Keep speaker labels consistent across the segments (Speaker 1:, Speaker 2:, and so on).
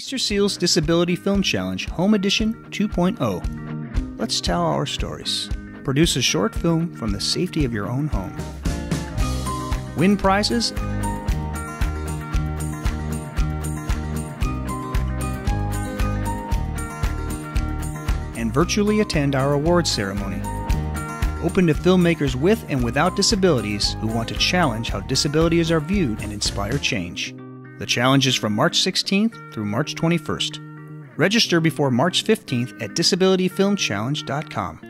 Speaker 1: Easter Seals Disability Film Challenge Home Edition 2.0. Let's tell our stories. Produce a short film from the safety of your own home. Win prizes and virtually attend our awards ceremony. Open to filmmakers with and without disabilities who want to challenge how disabilities are viewed and inspire change. The challenge is from March 16th through March 21st. Register before March 15th at disabilityfilmchallenge.com.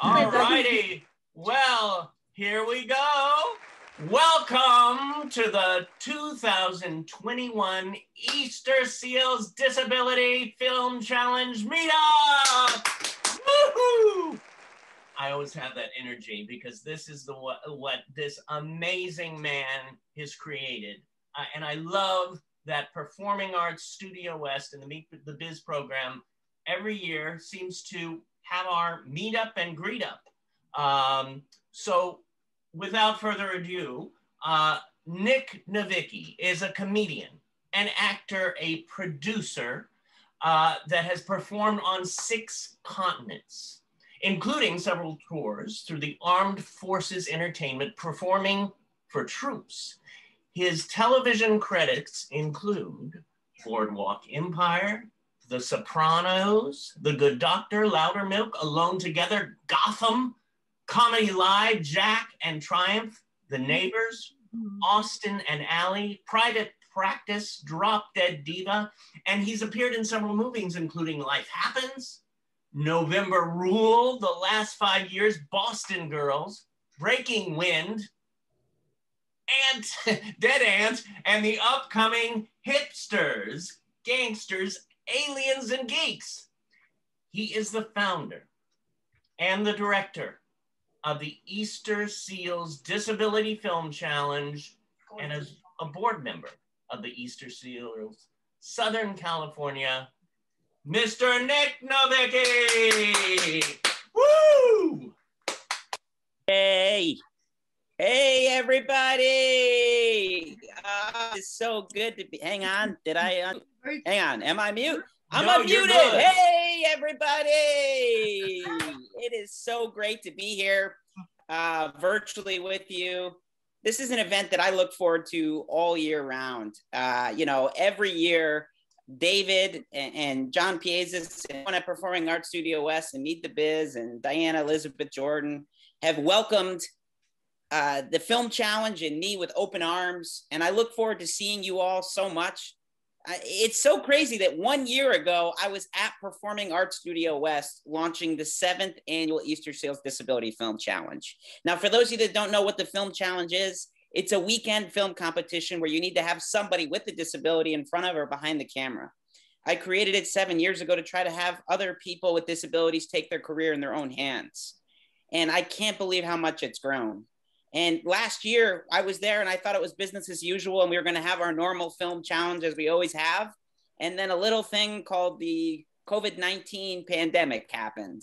Speaker 2: All righty. Well, here we go. Welcome to the 2021 Easter Seals Disability Film Challenge Meetup. Woohoo! I always have that energy because this is the what, what this amazing man has created. Uh, and I love that Performing Arts Studio West and the Meet the Biz program every year seems to have our meetup and greet up. Um, so without further ado, uh, Nic Novicki is a comedian, an actor, a producer uh, that has performed on six continents, including several tours through the Armed Forces Entertainment performing for troops. His television credits include Boardwalk Empire, The Sopranos, The Good Doctor, Loudermilk, Alone Together, Gotham, Comedy Live, Jack and Triumph, The Neighbors, Mm-hmm. Austin and Ally, Private Practice, Drop Dead Diva, and he's appeared in several movies, including Life Happens, November Rule, the last five years, Boston Girls, Breaking Wind, Ant, Dead Ant, and the upcoming Hipsters, Gangsters, Aliens, and Geeks. He is the founder and the director of the Easter Seals Disability Film Challenge and as a board member of the Easter Seals Southern California, Mr. Nic Novicki. Woo!
Speaker 3: Hey, hey, everybody! Uh, it's so good to be. Hang on, did I? Un- hang on, am I mute? I'm
Speaker 2: No,
Speaker 3: unmuted. Hey, everybody! It is so great to be here, uh, virtually with you. This is an event that I look forward to all year round. Uh, you know, every year. David and, and John Piezas and one at Performing Arts Studio West and Meet the Biz and Diana Elizabeth Jordan have welcomed uh, the film challenge and me with open arms. And I look forward to seeing you all so much. It's so crazy that one year ago, I was at Performing Arts Studio West launching the seventh annual Easterseals Disability Film Challenge. Now, for those of you that don't know what the film challenge is, it's a weekend film competition where you need to have somebody with a disability in front of or behind the camera. I created it seven years ago to try to have other people with disabilities take their career in their own hands. And I can't believe how much it's grown. And last year I was there and I thought it was business as usual and we were going to have our normal film challenge as we always have. And then a little thing called the COVID 19 pandemic happened.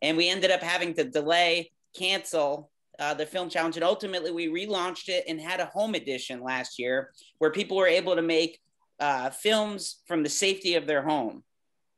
Speaker 3: And we ended up having to delay, cancel uh, the film challenge. And ultimately we relaunched it and had a home edition last year where people were able to make uh, films from the safety of their home.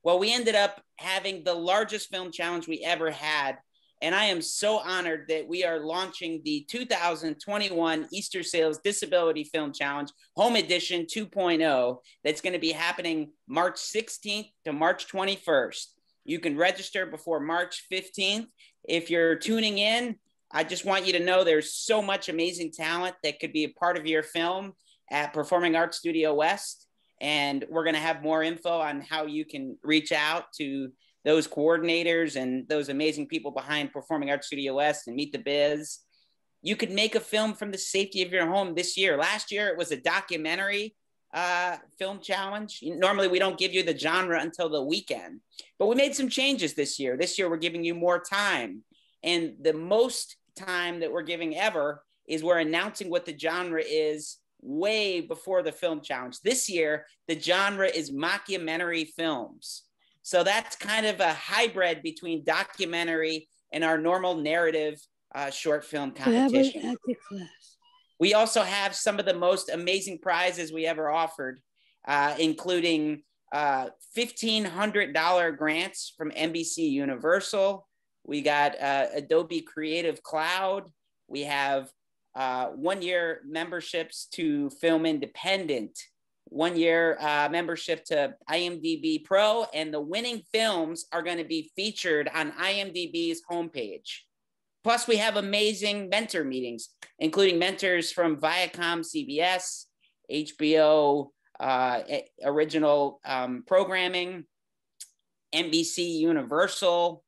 Speaker 3: Well, we ended up having the largest film challenge we ever had and I am so honored that we are launching the 2021 Easterseals Disability Film Challenge Home Edition 2.0 that's going to be happening March 16th to March 21st. You can register before March 15th. If you're tuning in, I just want you to know there's so much amazing talent that could be a part of your film at Performing Arts Studio West. And we're going to have more info on how you can reach out to those coordinators and those amazing people behind Performing Arts Studio West and Meet the Biz. You could make a film from the safety of your home this year. Last year, it was a documentary uh, film challenge. Normally, we don't give you the genre until the weekend, but we made some changes this year. This year, we're giving you more time. And the most time that we're giving ever is we're announcing what the genre is way before the film challenge. This year, the genre is mockumentary films. So that's kind of a hybrid between documentary and our normal narrative uh, short film competition. We also have some of the most amazing prizes we ever offered, uh, including uh, $1,500 grants from NBC Universal. We got uh, Adobe Creative Cloud. We have uh, one year memberships to Film Independent, one year uh, membership to IMDb Pro, and the winning films are going to be featured on IMDb's homepage. Plus, we have amazing mentor meetings, including mentors from Viacom, CBS, HBO, uh, original um, programming, NBC Universal.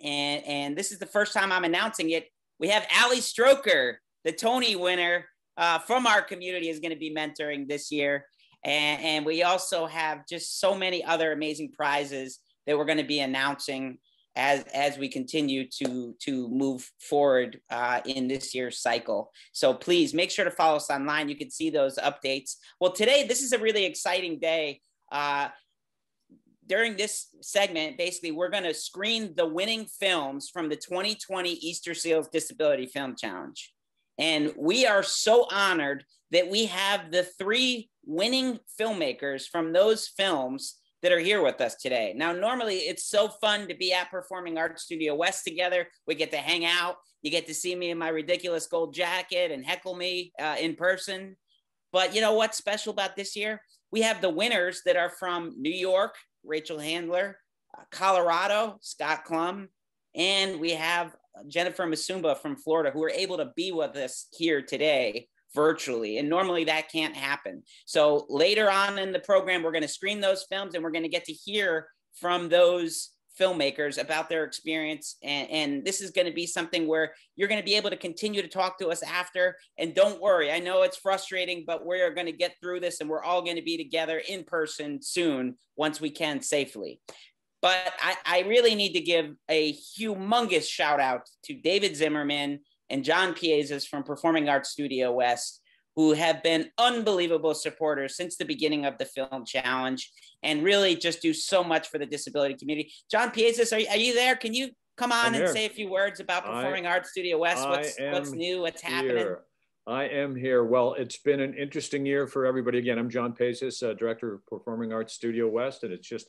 Speaker 3: And, and this is the first time I'm announcing it. We have Ali Stroker, the Tony winner uh, from our community, is going to be mentoring this year. And, and we also have just so many other amazing prizes that we're going to be announcing as as we continue to to move forward uh, in this year's cycle. So please make sure to follow us online. You can see those updates. Well, today this is a really exciting day. Uh, during this segment, basically, we're going to screen the winning films from the 2020 Easter Seals Disability Film Challenge. And we are so honored that we have the three winning filmmakers from those films that are here with us today. Now, normally it's so fun to be at Performing Arts Studio West together. We get to hang out. You get to see me in my ridiculous gold jacket and heckle me uh, in person. But you know what's special about this year? We have the winners that are from New York, Rachel Handler, uh, Colorado, Scott Klum, and we have Jennifer Msumba from Florida who are able to be with us here today virtually. And normally that can't happen. So later on in the program, we're going to screen those films and we're going to get to hear from those filmmakers about their experience. And, and this is going to be something where you're going to be able to continue to talk to us after. And don't worry, I know it's frustrating, but we're going to get through this and we're all going to be together in person soon once we can safely. But I, I really need to give a humongous shout out to David Zimmerman and John Piezas from Performing Arts Studio West, who have been unbelievable supporters since the beginning of the film challenge and really just do so much for the disability community. John Piezas, are, are you there? Can you come on and say a few words about Performing I, Arts Studio West? What's, what's new? What's here. happening?
Speaker 4: I am here. Well, it's been an interesting year for everybody. Again, I'm John Piezas, uh, Director of Performing Arts Studio West, and it's just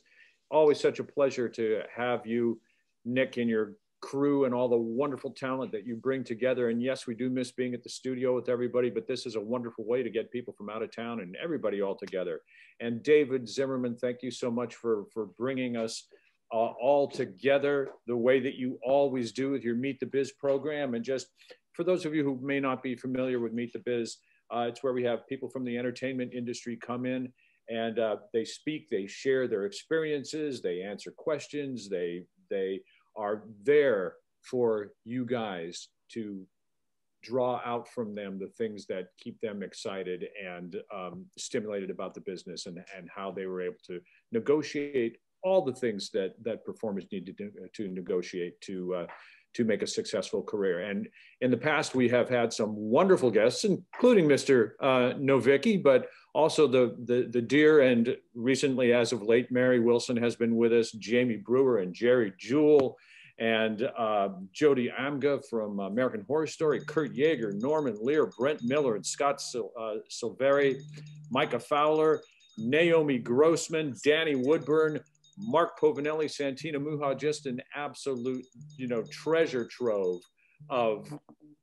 Speaker 4: always such a pleasure to have you, Nic, and your crew and all the wonderful talent that you bring together. And yes, we do miss being at the studio with everybody, but this is a wonderful way to get people from out of town and everybody all together. And David Zimmerman, thank you so much for, for bringing us uh, all together the way that you always do with your Meet the Biz program. And just for those of you who may not be familiar with Meet the Biz, uh, it's where we have people from the entertainment industry come in and uh, they speak, they share their experiences, they answer questions, they, they, are there for you guys to draw out from them the things that keep them excited and um, stimulated about the business and, and how they were able to negotiate all the things that that performers need to do, to negotiate to uh, to make a successful career. And in the past, we have had some wonderful guests, including Mr. Uh, Novicki, but also the, the, the dear and recently, as of late, Mary Wilson has been with us, Jamie Brewer and Jerry Jewell, and uh, Jody Amga from American Horror Story, Kurt Yaeger, Norman Lear, Brent Miller, and Scott Sil- uh, Silveri, Micah Fowler, Naomi Grossman, Danny Woodburn, Mark Povinelli, Santina Muha, just an absolute, you know, treasure trove of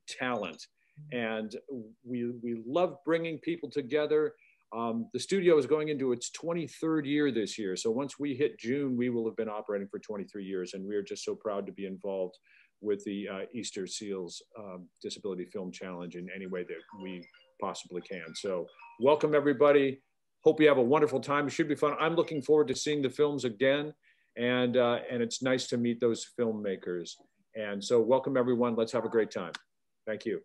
Speaker 4: talent. And we, we love bringing people together. Um, the studio is going into its 23rd year this year. So once we hit June, we will have been operating for 23 years. And we are just so proud to be involved with the uh, Easter Seals um, Disability Film Challenge in any way that we possibly can. So welcome everybody. Hope you have a wonderful time. It should be fun. I'm looking forward to seeing the films again. And, uh, and it's nice to meet those filmmakers. And so welcome everyone. Let's have a great time. Thank you.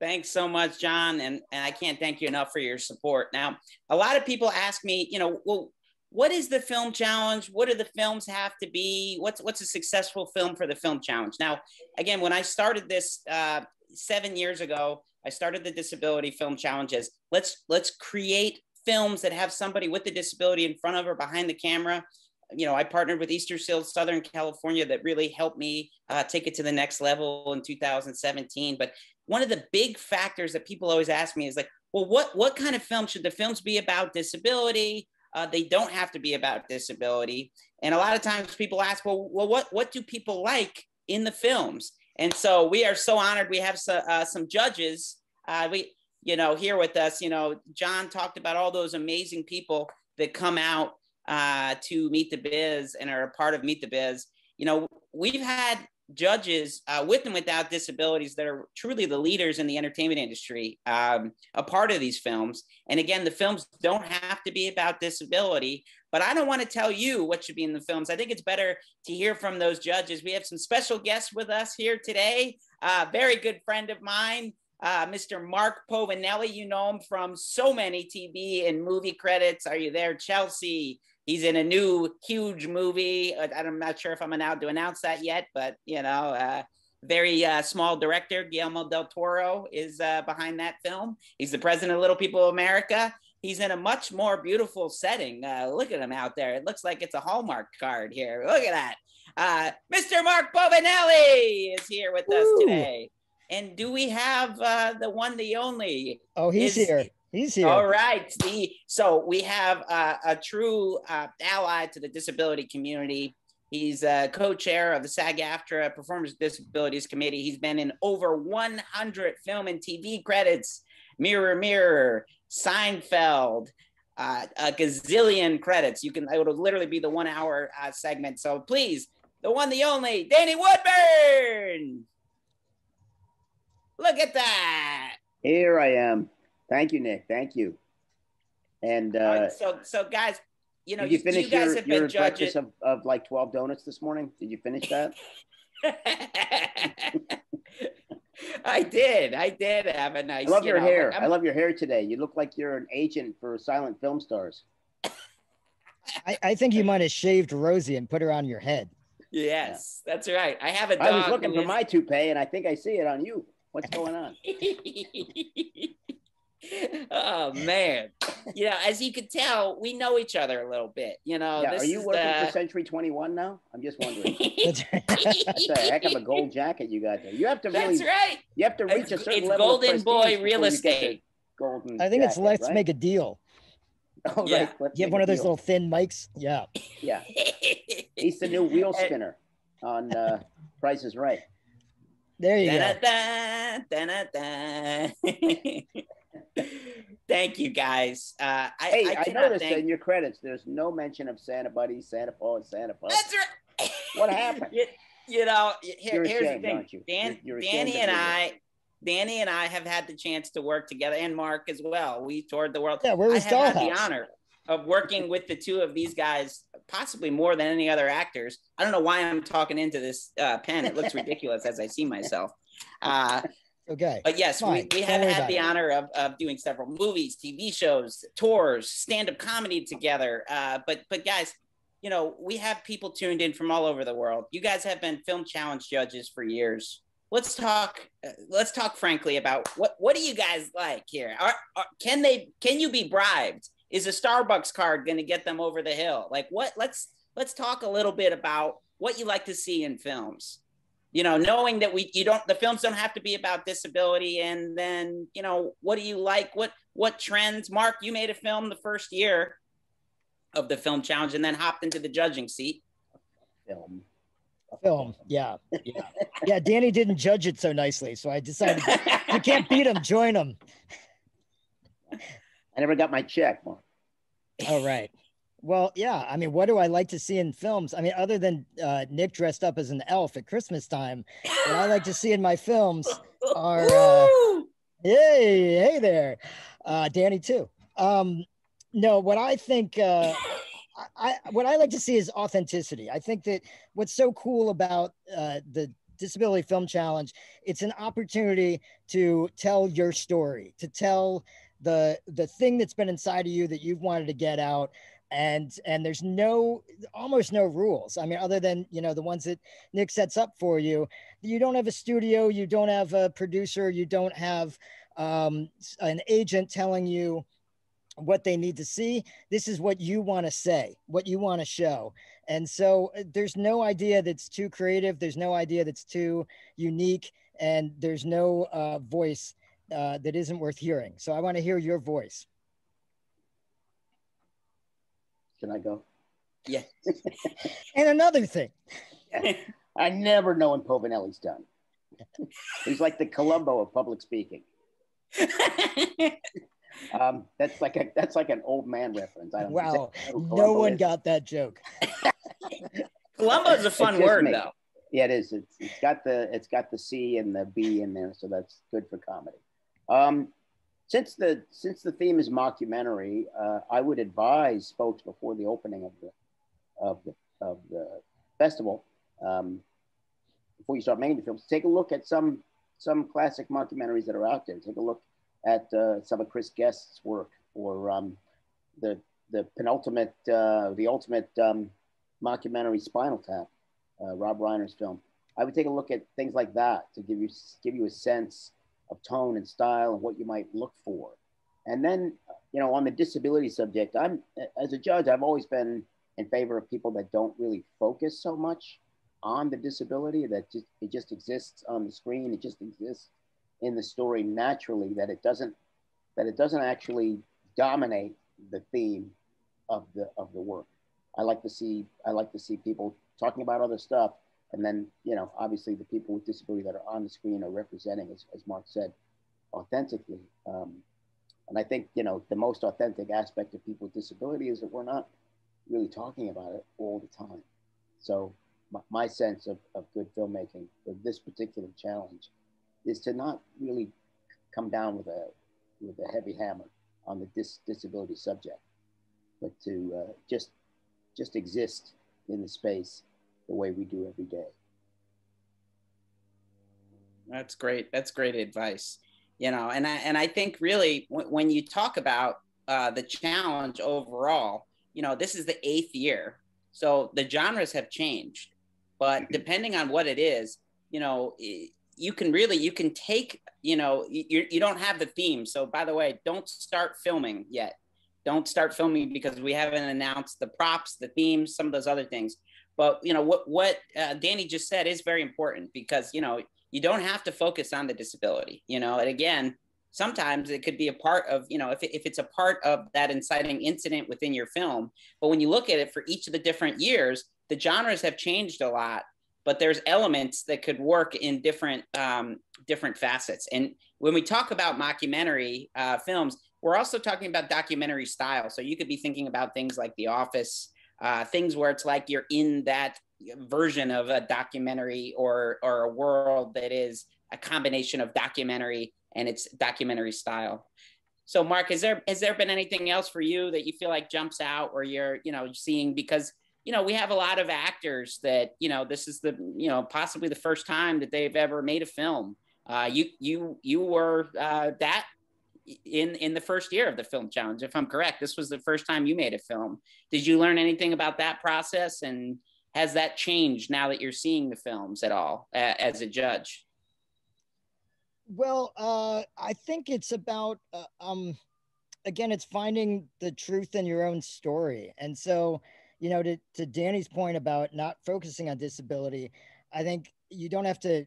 Speaker 3: Thanks so much, John. And, and I can't thank you enough for your support. Now, a lot of people ask me, you know, well, what is the film challenge? What do the films have to be? What's what's a successful film for the film challenge? Now, again, when I started this uh, seven years ago, I started the Disability Film Challenge as let's let's create films that have somebody with a disability in front of or behind the camera. You know, I partnered with Easterseals Southern California that really helped me uh, take it to the next level in 2017. But one of the big factors that people always ask me is like, well, what what kind of film should the films be about disability? Uh, they don't have to be about disability. And a lot of times people ask, well, well, what what do people like in the films? And so we are so honored. We have so, uh, some judges. Uh, we you know here with us. You know, John talked about all those amazing people that come out uh, to Meet the Biz and are a part of Meet the Biz. You know, we've had judges uh, with and without disabilities that are truly the leaders in the entertainment industry um, a part of these films and again the films don't have to be about disability but i don't want to tell you what should be in the films i think it's better to hear from those judges we have some special guests with us here today uh, very good friend of mine uh, Mr. Mark Povinelli, you know him from so many TV and movie credits. Are you there, Chelsea? He's in a new huge movie. Uh, I'm not sure if I'm allowed to announce that yet, but you know, uh, very uh, small director Guillermo del Toro is uh, behind that film. He's the president of Little People of America. He's in a much more beautiful setting. Uh, look at him out there. It looks like it's a Hallmark card here. Look at that. Uh, Mr. Mark Povinelli is here with Woo. us today. And do we have the one, the only?
Speaker 5: Oh, he's is, here. He's here.
Speaker 3: All right. The, so we have uh, a true uh, ally to the disability community. He's a co-chair of the SAG-AFTRA Performance Disabilities Committee. He's been in over 100 film and TV credits. Mirror, Mirror, Seinfeld, uh, a gazillion credits. You can it would literally be the one-hour uh, segment. So please, the one, the only, Danny Woodburn. Look at that.
Speaker 6: Here I am. Thank you, Nic. Thank you. And uh,
Speaker 3: right, so, so guys, you know,
Speaker 6: did you finish
Speaker 3: you guys
Speaker 6: your,
Speaker 3: have
Speaker 6: your
Speaker 3: been
Speaker 6: breakfast of, of like twelve donuts this morning? Did you finish that?
Speaker 3: I did. I did have a nice.
Speaker 6: I love you your
Speaker 3: know,
Speaker 6: hair. I love your hair today. You look like you're an agent for silent film stars.
Speaker 5: I, I think you might have shaved Rosie and put her on your head.
Speaker 3: Yes, yeah. that's right. I have a dog.
Speaker 6: I was looking for is... my toupee, and I think I see it on you. What's going on?
Speaker 3: oh man. You know as you can tell we know each other a little bit you know
Speaker 6: yeah, are you working the... for century 21 now? I'm just wondering. That's a heck of a gold jacket you got there. You have to really
Speaker 3: that's right.
Speaker 6: you have to reach it's, a certain
Speaker 3: it's
Speaker 6: level
Speaker 3: golden boy real estate.
Speaker 6: golden
Speaker 5: i think
Speaker 6: jacket,
Speaker 5: it's let's
Speaker 6: right?
Speaker 5: make a deal.
Speaker 6: Oh, yeah. Right.
Speaker 5: you have one of those little thin mics? Yeah.
Speaker 6: Yeah. He's the new wheel spinner on uh price is right.
Speaker 5: There you
Speaker 3: da, go. Da, da, Thank you, guys. Uh, I,
Speaker 6: hey,
Speaker 3: I,
Speaker 6: I noticed
Speaker 3: thank...
Speaker 6: in your credits, there's no mention of Santa Buddy, Santa Paul, and Santa Paul.
Speaker 3: That's right.
Speaker 6: What happened?
Speaker 3: you, you, know, here, here's
Speaker 6: ashamed,
Speaker 3: the thing.
Speaker 6: You?
Speaker 3: Dan,
Speaker 6: you're, you're
Speaker 3: Danny and I, Danny and I have had the chance to work together, and Mark as well. We toured the world.
Speaker 5: Yeah, where was
Speaker 3: I have had the honor of working with the two of these guys, possibly more than any other actors. I don't know why I'm talking into this uh, pen. It looks ridiculous as I see myself. Uh,
Speaker 5: okay.
Speaker 3: But yes, Fine. we, we have had the it. honor of, of doing several movies, TV shows, tours, stand-up comedy together. Uh, but but guys, you know, we have people tuned in from all over the world. You guys have been film challenge judges for years. Let's talk. Uh, let's talk frankly about what what do you guys like here? Are, are, can they? Can you be bribed? Is a Starbucks card going to get them over the hill? Like what? Let's let's talk a little bit about what you like to see in films you know knowing that we you don't the films don't have to be about disability and then you know what do you like? What what trends? Mark you made a film the first year of the film challenge and then hopped into the judging seat.
Speaker 6: Film.
Speaker 5: Film yeah. Yeah. Yeah danny didn't judge it so nicely so i decided you can't beat him join him.
Speaker 6: I never got my check mark.
Speaker 5: All right well, yeah. I mean, what do I like to see in films? I mean, other than uh, Nic dressed up as an elf at Christmas time, what I like to see in my films are, uh, hey, hey there, uh, Danny too. Um, no, what I think, uh, I what I like to see is authenticity. I think that what's so cool about uh, the Disability Film Challenge, it's an opportunity to tell your story, to tell the the thing that's been inside of you that you've wanted to get out and and there's no almost no rules i mean other than you know the ones that nic sets up for you you don't have a studio you don't have a producer you don't have um, an agent telling you what they need to see. This is what you want to say, what you want to show. And so uh, there's no idea that's too creative. There's no idea that's too unique. And there's no uh, voice uh, that isn't worth hearing. So I want to hear your voice.
Speaker 6: Can I go?
Speaker 3: Yeah.
Speaker 5: and another thing.
Speaker 6: I never know when Povinelli's done. He's like the Columbo of public speaking. Um, that's like a that's like an old man reference. I don't
Speaker 5: wow, no one is. got that joke.
Speaker 3: Columbo is a fun word, me. though.
Speaker 6: Yeah, it is. It's, it's got the it's got the C and the B in there, so that's good for comedy. Um, since the since the theme is mockumentary, uh, I would advise folks before the opening of the of the of the festival, um, before you start making the films, take a look at some some classic mockumentaries that are out there. Take a look at uh, some of Chris Guest's work or um, the the penultimate, uh, the ultimate um, mockumentary Spinal Tap, uh, Rob Reiner's film. I would take a look at things like that to give you give you a sense of tone and style and what you might look for. And then, you know, on the disability subject, I'm as a judge, I've always been in favor of people that don't really focus so much on the disability that just it just exists on the screen. It just exists in the story naturally that it doesn't that it doesn't actually dominate the theme of the of the work. I like to see I like to see people talking about other stuff, and then you know obviously the people with disability that are on the screen are representing, as, as Mark said, authentically. Um, and I think you know the most authentic aspect of people with disability is that we're not really talking about it all the time. So my, my sense of, of good filmmaking for this particular challenge is to not really come down with a with a heavy hammer on the dis- disability subject, but to uh, just just exist in the space the way we do every day.
Speaker 3: That's great. That's great advice. You know, and I and I think really w- when you talk about uh, the challenge overall, you know, this is the eighth year, so the genres have changed, but mm-hmm. depending on what it is, you know, you can really you can take you know you, you don't have the theme so by the way don't start filming yet don't start filming because we haven't announced the props the themes some of those other things but you know what what uh, danny just said is very important because you know you don't have to focus on the disability you know and again sometimes it could be a part of you know if, if it's a part of that inciting incident within your film but when you look at it for each of the different years the genres have changed a lot but there's elements that could work in different um, different facets. And when we talk about mockumentary uh, films, we're also talking about documentary style. So you could be thinking about things like The Office, uh, things where it's like you're in that version of a documentary or or a world that is a combination of documentary and its documentary style. So, Mark, has there has there been anything else for you that you feel like jumps out, or you're you know seeing because you know, we have a lot of actors that, you know, this is the, you know, possibly the first time that they've ever made a film. Uh, you, you, you were uh, that in in the first year of the film challenge, if I'm correct. This was the first time you made a film. Did you learn anything about that process, and has that changed now that you're seeing the films at all uh, as a judge?
Speaker 5: Well, uh, I think it's about uh, um, again, it's finding the truth in your own story, and so you know, to, to Danny's point about not focusing on disability, I think you don't have to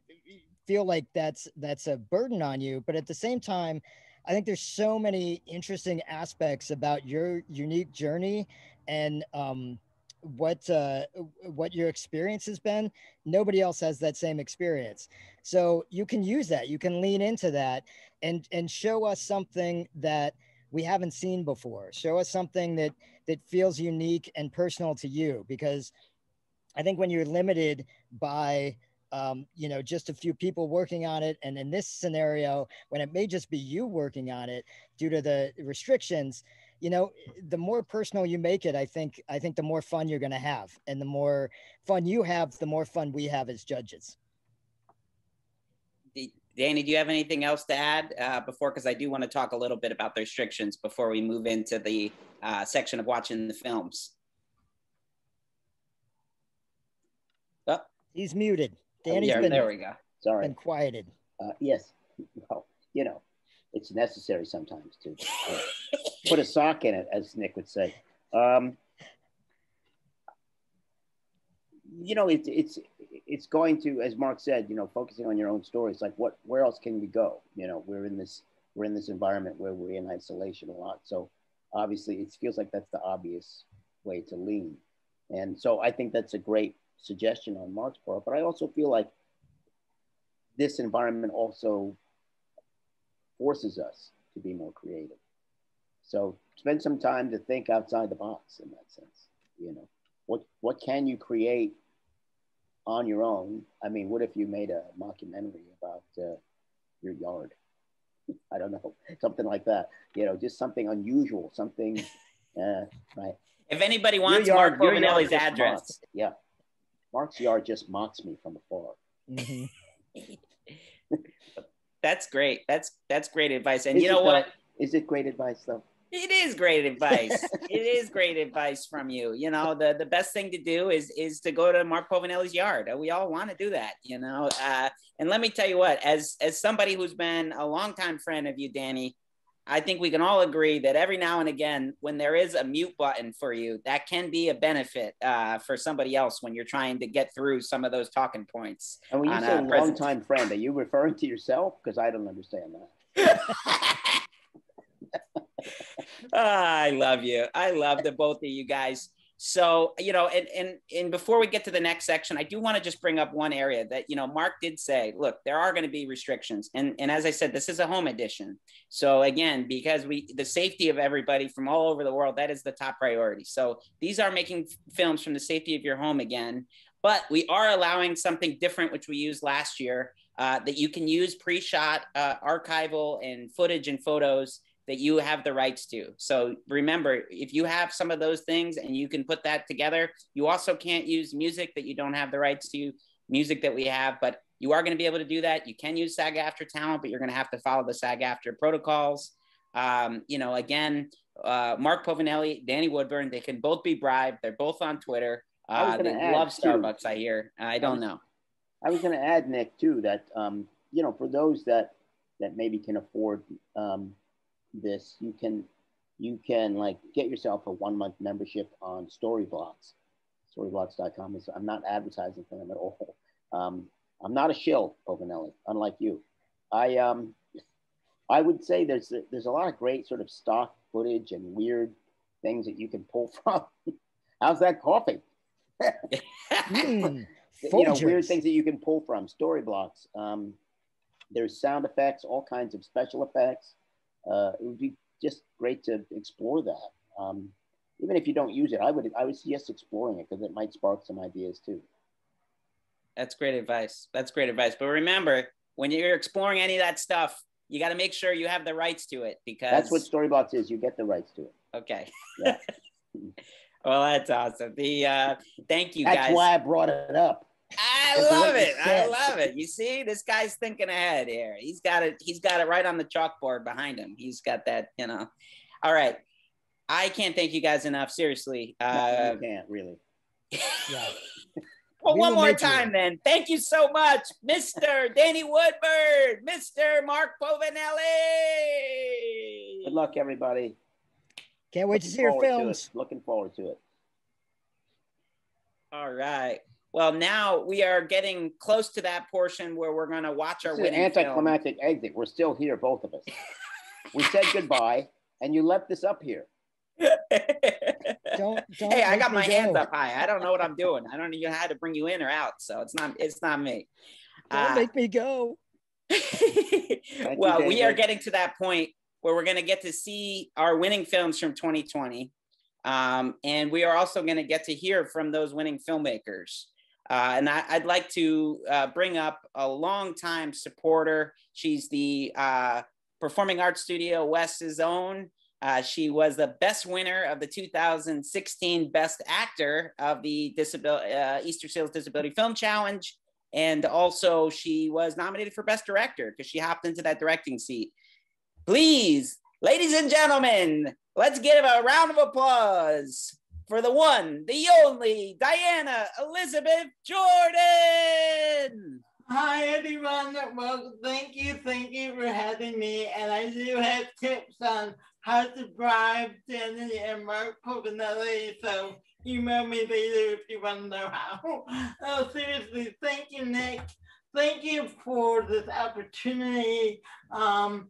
Speaker 5: feel like that's that's a burden on you, but at the same time, I think there's so many interesting aspects about your unique journey and um, what uh, what your experience has been. Nobody else has that same experience, so you can use that. You can lean into that and and show us something that we haven't seen before. Show us something that that feels unique and personal to you because I think when you're limited by um, you know just a few people working on it and in this scenario when it may just be you working on it due to the restrictions you know the more personal you make it i think i think the more fun you're going to have and the more fun you have the more fun we have as judges
Speaker 3: Danny, do you have anything else to add uh, before? Because I do want to talk a little bit about the restrictions before we move into the uh, section of watching the films.
Speaker 5: Oh. He's muted. Danny's
Speaker 3: oh, yeah,
Speaker 5: been,
Speaker 3: there we go.
Speaker 6: Sorry.
Speaker 5: Been quieted.
Speaker 6: Uh, yes. Well, you know, it's necessary sometimes to uh, put a sock in it, as Nic would say. Um, you know, it's it's it's going to, as Mark said, you know, focusing on your own story. It's like, what, where else can we go? You know, we're in this we're in this environment where we're in isolation a lot. So obviously, it feels like that's the obvious way to lean. And so I think that's a great suggestion on Mark's part. But I also feel like this environment also forces us to be more creative. So spend some time to think outside the box in that sense. You know, what what can you create on your own? I mean, what if you made a mockumentary about uh, your yard? I don't know, something like that. You know, just something unusual, something, uh, right?
Speaker 3: If anybody wants yard, Mark Povinelli's address,
Speaker 6: yeah, Mark's yard just mocks me from afar.
Speaker 3: Mm-hmm. that's great. That's that's great advice. And is you know what?
Speaker 6: Though? Is it great advice though?
Speaker 3: It is great advice. it is great advice from you. You know, the, the best thing to do is is to go to Mark Povinelli's yard. We all want to do that, you know. Uh, and let me tell you what, as as somebody who's been a longtime friend of you, Danny, I think we can all agree that every now and again, when there is a mute button for you, that can be a benefit uh, for somebody else when you're trying to get through some of those talking points.
Speaker 6: And when you say long-time friend, are you referring to yourself? Because I don't understand that.
Speaker 3: I love you. I love the both of you guys. So, you know, and, and, and before we get to the next section, I do want to just bring up one area that, you know, Mark did say, look, there are going to be restrictions. And, and as I said, this is a home edition. So again, because we, the safety of everybody from all over the world, that is the top priority. So these are making films from the safety of your home again, but we are allowing something different, which we used last year, uh, that you can use pre-shot uh, archival and footage and photos that you have the rights to. So remember, if you have some of those things and you can put that together, you also can't use music that you don't have the rights to, music that we have, but you are going to be able to do that. You can use SAG AFTRA talent, but you're going to have to follow the SAG AFTRA protocols. Um, you know, again, uh, Mark Povinelli, Danny Woodburn, they can both be bribed. They're both on Twitter. Uh, they love Starbucks, too. I hear. I don't know.
Speaker 6: I was going to add, Nic, too, that, um, you know, for those that, that maybe can afford um, this, you can you can like get yourself a one month membership on Storyblocks. Storyblocks.com is I'm not advertising for them at all. Um, I'm not a shill, Povinelli, unlike you. I um I would say there's a, there's a lot of great sort of stock footage and weird things that you can pull from. How's that coffee? mm, you know, weird things that you can pull from Storyblocks. Um, there's sound effects, all kinds of special effects uh, it would be just great to explore that. Um, even if you don't use it, I would I would suggest exploring it because it might spark some ideas too.
Speaker 3: That's great advice. That's great advice. But remember, when you're exploring any of that stuff, you got to make sure you have the rights to it because
Speaker 6: that's what Storyblocks is. You get the rights to it.
Speaker 3: Okay. Yeah. well, that's awesome. The uh, thank you
Speaker 6: that's
Speaker 3: guys.
Speaker 6: That's why I brought it up.
Speaker 3: I love it. I love it. You see, this guy's thinking ahead here. He's got it. He's got it right on the chalkboard behind him. He's got that. You know. All right. I can't thank you guys enough. Seriously. Uh,
Speaker 6: no, you can't really.
Speaker 3: yeah. well, we one more time you. then. Thank you so much, Mr. Danny Woodburn, Mr. Mark Povinelli.
Speaker 6: Good luck, everybody.
Speaker 5: Can't wait Looking to see your films.
Speaker 6: Looking forward to it.
Speaker 3: All right. Well, now we are getting close to that portion where we're going to watch our winning
Speaker 6: anticlimactic film. exit. We're still here, both of us. we said goodbye, and you left us up here.
Speaker 3: don't, don't hey, I got my go. hands up high. I don't know what I'm doing. I don't know how to bring you in or out, so it's not it's not me.
Speaker 5: Don't uh, make me go.
Speaker 3: well, you, we are getting to that point where we're going to get to see our winning films from 2020. Um, and we are also going to get to hear from those winning filmmakers. Uh, and I, would like to uh, bring up a longtime supporter. She's the uh, Performing Arts Studio West's own. Uh, she was the best winner of the 2016 Best Actor of the Disability, uh, Easter Seals Disability Film Challenge. And also, she was nominated for Best Director because she hopped into that directing seat. Please, ladies and gentlemen, let's give a round of applause for the one, the only Diana Elizabeth Jordan.
Speaker 7: Hi everyone. Well, thank you, thank you for having me. And I do have tips on how to bribe Danny and Mark Povinelli. So email me later if you want to know how. Oh, seriously, thank you, Nic. Thank you for this opportunity. Um,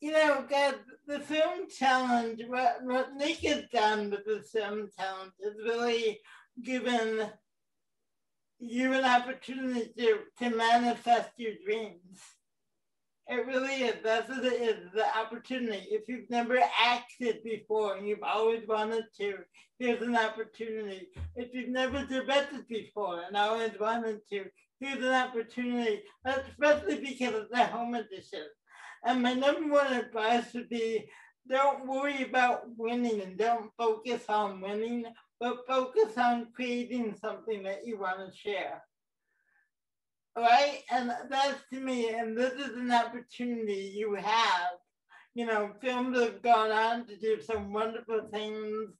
Speaker 7: you know, God, the film challenge, what, what Nic has done with the film challenge is really given you an opportunity to, to manifest your dreams. It really is. That's what it is, the opportunity. If you've never acted before and you've always wanted to, here's an opportunity. If you've never directed before and always wanted to, here's an opportunity, especially because it's a home edition. And my number one advice would be don't worry about winning and don't focus on winning, but focus on creating something that you want to share. Right? And that's to me, and this is an opportunity you have. You know, films have gone on to do some wonderful things,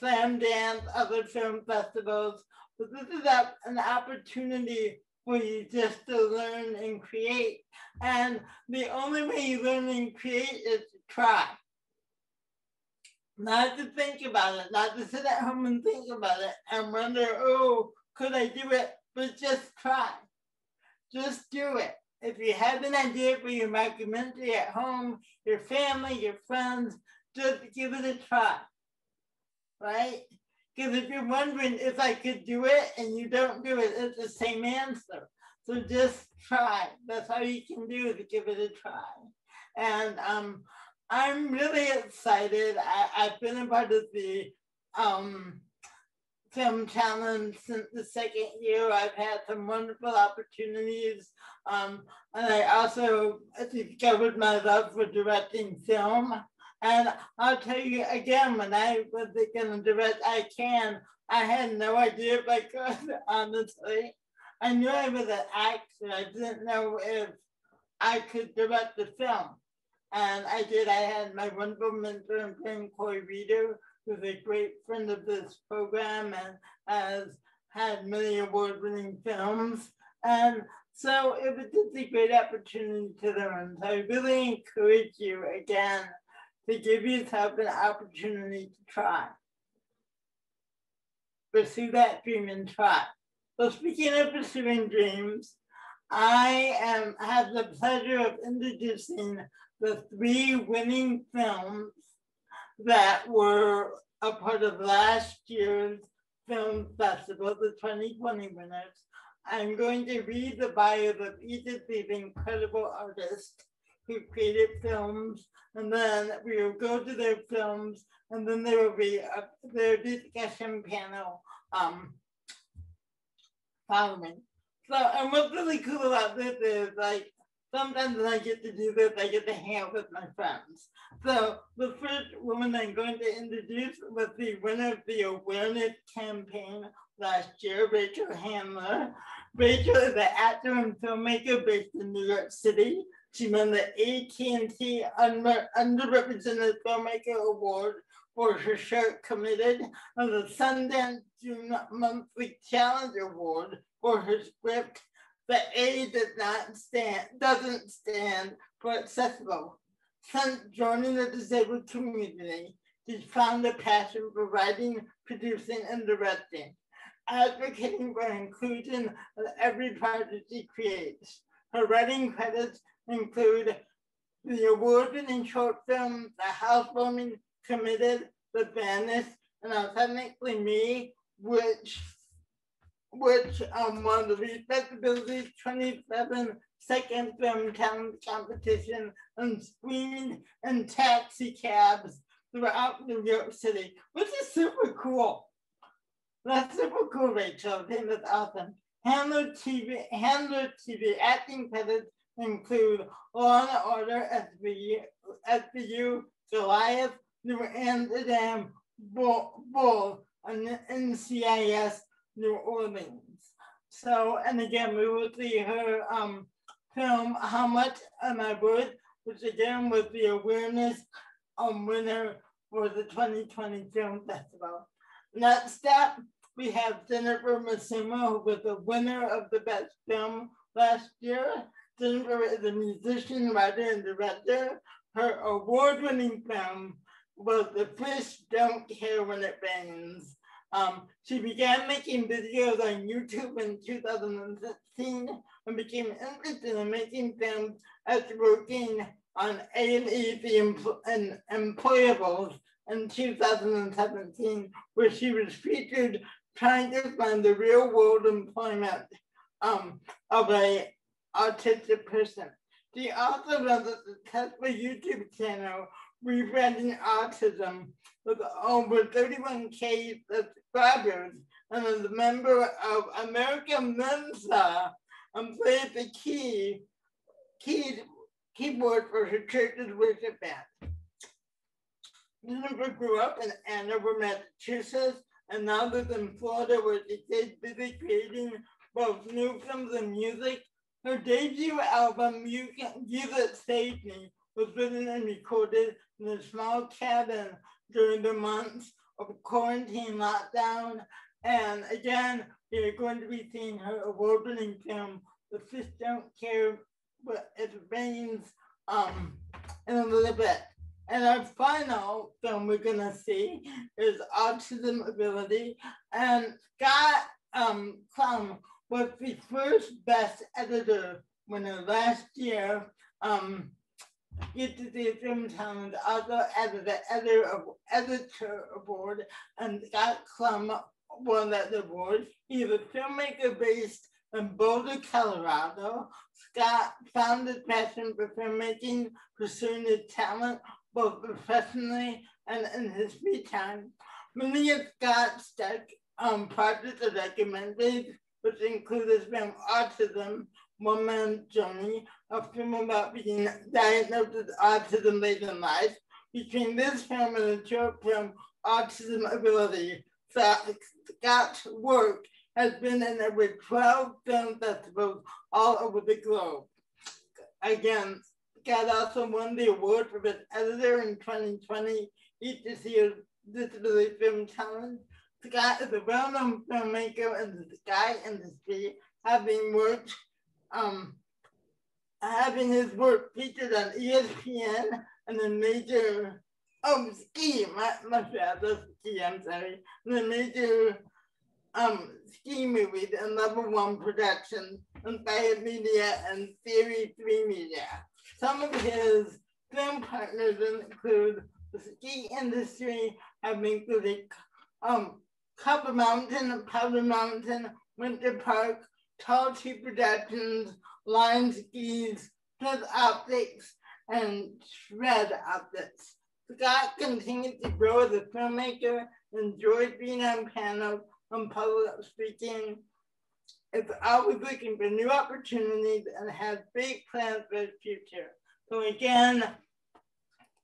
Speaker 7: Slamdance, other film festivals, but this is a, an opportunity for you just to learn and create. And the only way you learn and create is to try not to think about it, not to sit at home and think about it and wonder, oh, could I do it? But just try. Just do it. If you have an idea for your documentary at home, your family, your friends, just give it a try. Right? Because if you're wondering if I could do it and you don't do it, it's the same answer. So just try. That's all you can do is give it a try. And um, I'm really excited. I, have been a part of the um, film challenge since the second year. I've had some wonderful opportunities. Um, and I also discovered my love for directing film. And I'll tell you again, when I was going to direct I Can, I had no idea if I could, honestly. I knew I was an actor. I didn't know if I could direct the film. And I did, I had my wonderful mentor and friend, Corey Reeder, who's a great friend of this program and has had many award winning films. And so it was just a great opportunity to learn. So I really encourage you again to give yourself an opportunity to try. Pursue that dream and try. So speaking of pursuing dreams, I am have the pleasure of introducing the three winning films that were a part of last year's film festival, the 2020 winners. I'm going to read the bios of each of these incredible artists who created films, and then we will go to their films, and then there will be a, their discussion panel um, following. So, and what's really cool about this is like sometimes when I get to do this, I get to hang out with my friends. So the first woman I'm going to introduce was the winner of the awareness campaign last year, Rachel Handler. Rachel is an actor and filmmaker based in New York City. She won the AT&T Underrepresented Filmmaker Award for her short Committed and the Sundance June Monthly Challenge Award for her script the A does not stand, doesn't stand for accessible. Since joining the disabled community, she's found a passion for writing, producing, and directing, advocating for inclusion of every project she creates. Her writing credits include the award-winning short film, The Housewarming Committed, The Vanished, and Authentically Me, which which um, won the Respectability 27 Second Film Talent Competition and screened in taxi cabs throughout New York City, which is super cool. That's super cool, Rachel. I think that's awesome. Handler TV, Handler TV acting credits include Law and Order, SVU, SVU Goliath, New Amsterdam, Bull, Bull and NCIS New Orleans. So, and again, we will see her um, film How Much Am I Worth, which again was the awareness um, winner for the 2020 Film Festival. Next up, we have Jennifer Massimo, who was the winner of the best film last year. Jennifer is a musician, writer, and director. Her award-winning film was The Fish Don't Care When It Rains. Um, she began making videos on YouTube in 2016 and became interested in making films after working on A&E The and Employables in 2017, where she was featured trying to find the real world employment um, of a autistic person. She also runs a successful YouTube channel, Befriending Autism, with over 31K subscribers and is a member of American Mensa um, and plays the key, key keyboard for her church's worship band. Jennifer grew up in Arbor, Massachusetts, and now lives in Florida where she stays busy creating both new films and music. Her debut album, You Can Give It Save Me, was written and recorded in a small cabin during the months of quarantine lockdown. And again, we are going to be seeing her award-winning film, The Fish Don't Care What It Rains, um, in a little bit. And our final film we're gonna see is Autism Ability. And Scott um, Klum was the first best editor winner last year. Um, get to see film talent, also as the editor of editor award, and Scott Klum won that award. He's a filmmaker based in Boulder, Colorado. Scott found his passion for filmmaking, pursuing his talent both professionally and in his free time. Many of Scott's um, projects are documented, which include his film Autism, Man's Journey, a film about being diagnosed with autism late in life. Between this film and the short film Autism Ability, Scott's work has been in over 12 film festivals all over the globe. Again, Scott also won the award for Best Editor in 2020, each year's Disability Film Challenge. Scott is a well-known filmmaker in the Sky industry, having worked, um, having his work featured on ESPN and the major, oh, ski, my, my bad, ski, I'm sorry, the major um, ski movies and level one production Inspired Media and Theory 3 Media. Some of his film partners include the ski industry, have included um, Copper Mountain, Powder Mountain, Winter Park, Tall Tree Productions, Line Skis, Plus Optics, and Shred Optics. Scott continued to grow as a filmmaker, enjoyed being on panels, and public speaking, is always looking for new opportunities and has big plans for the future. So again,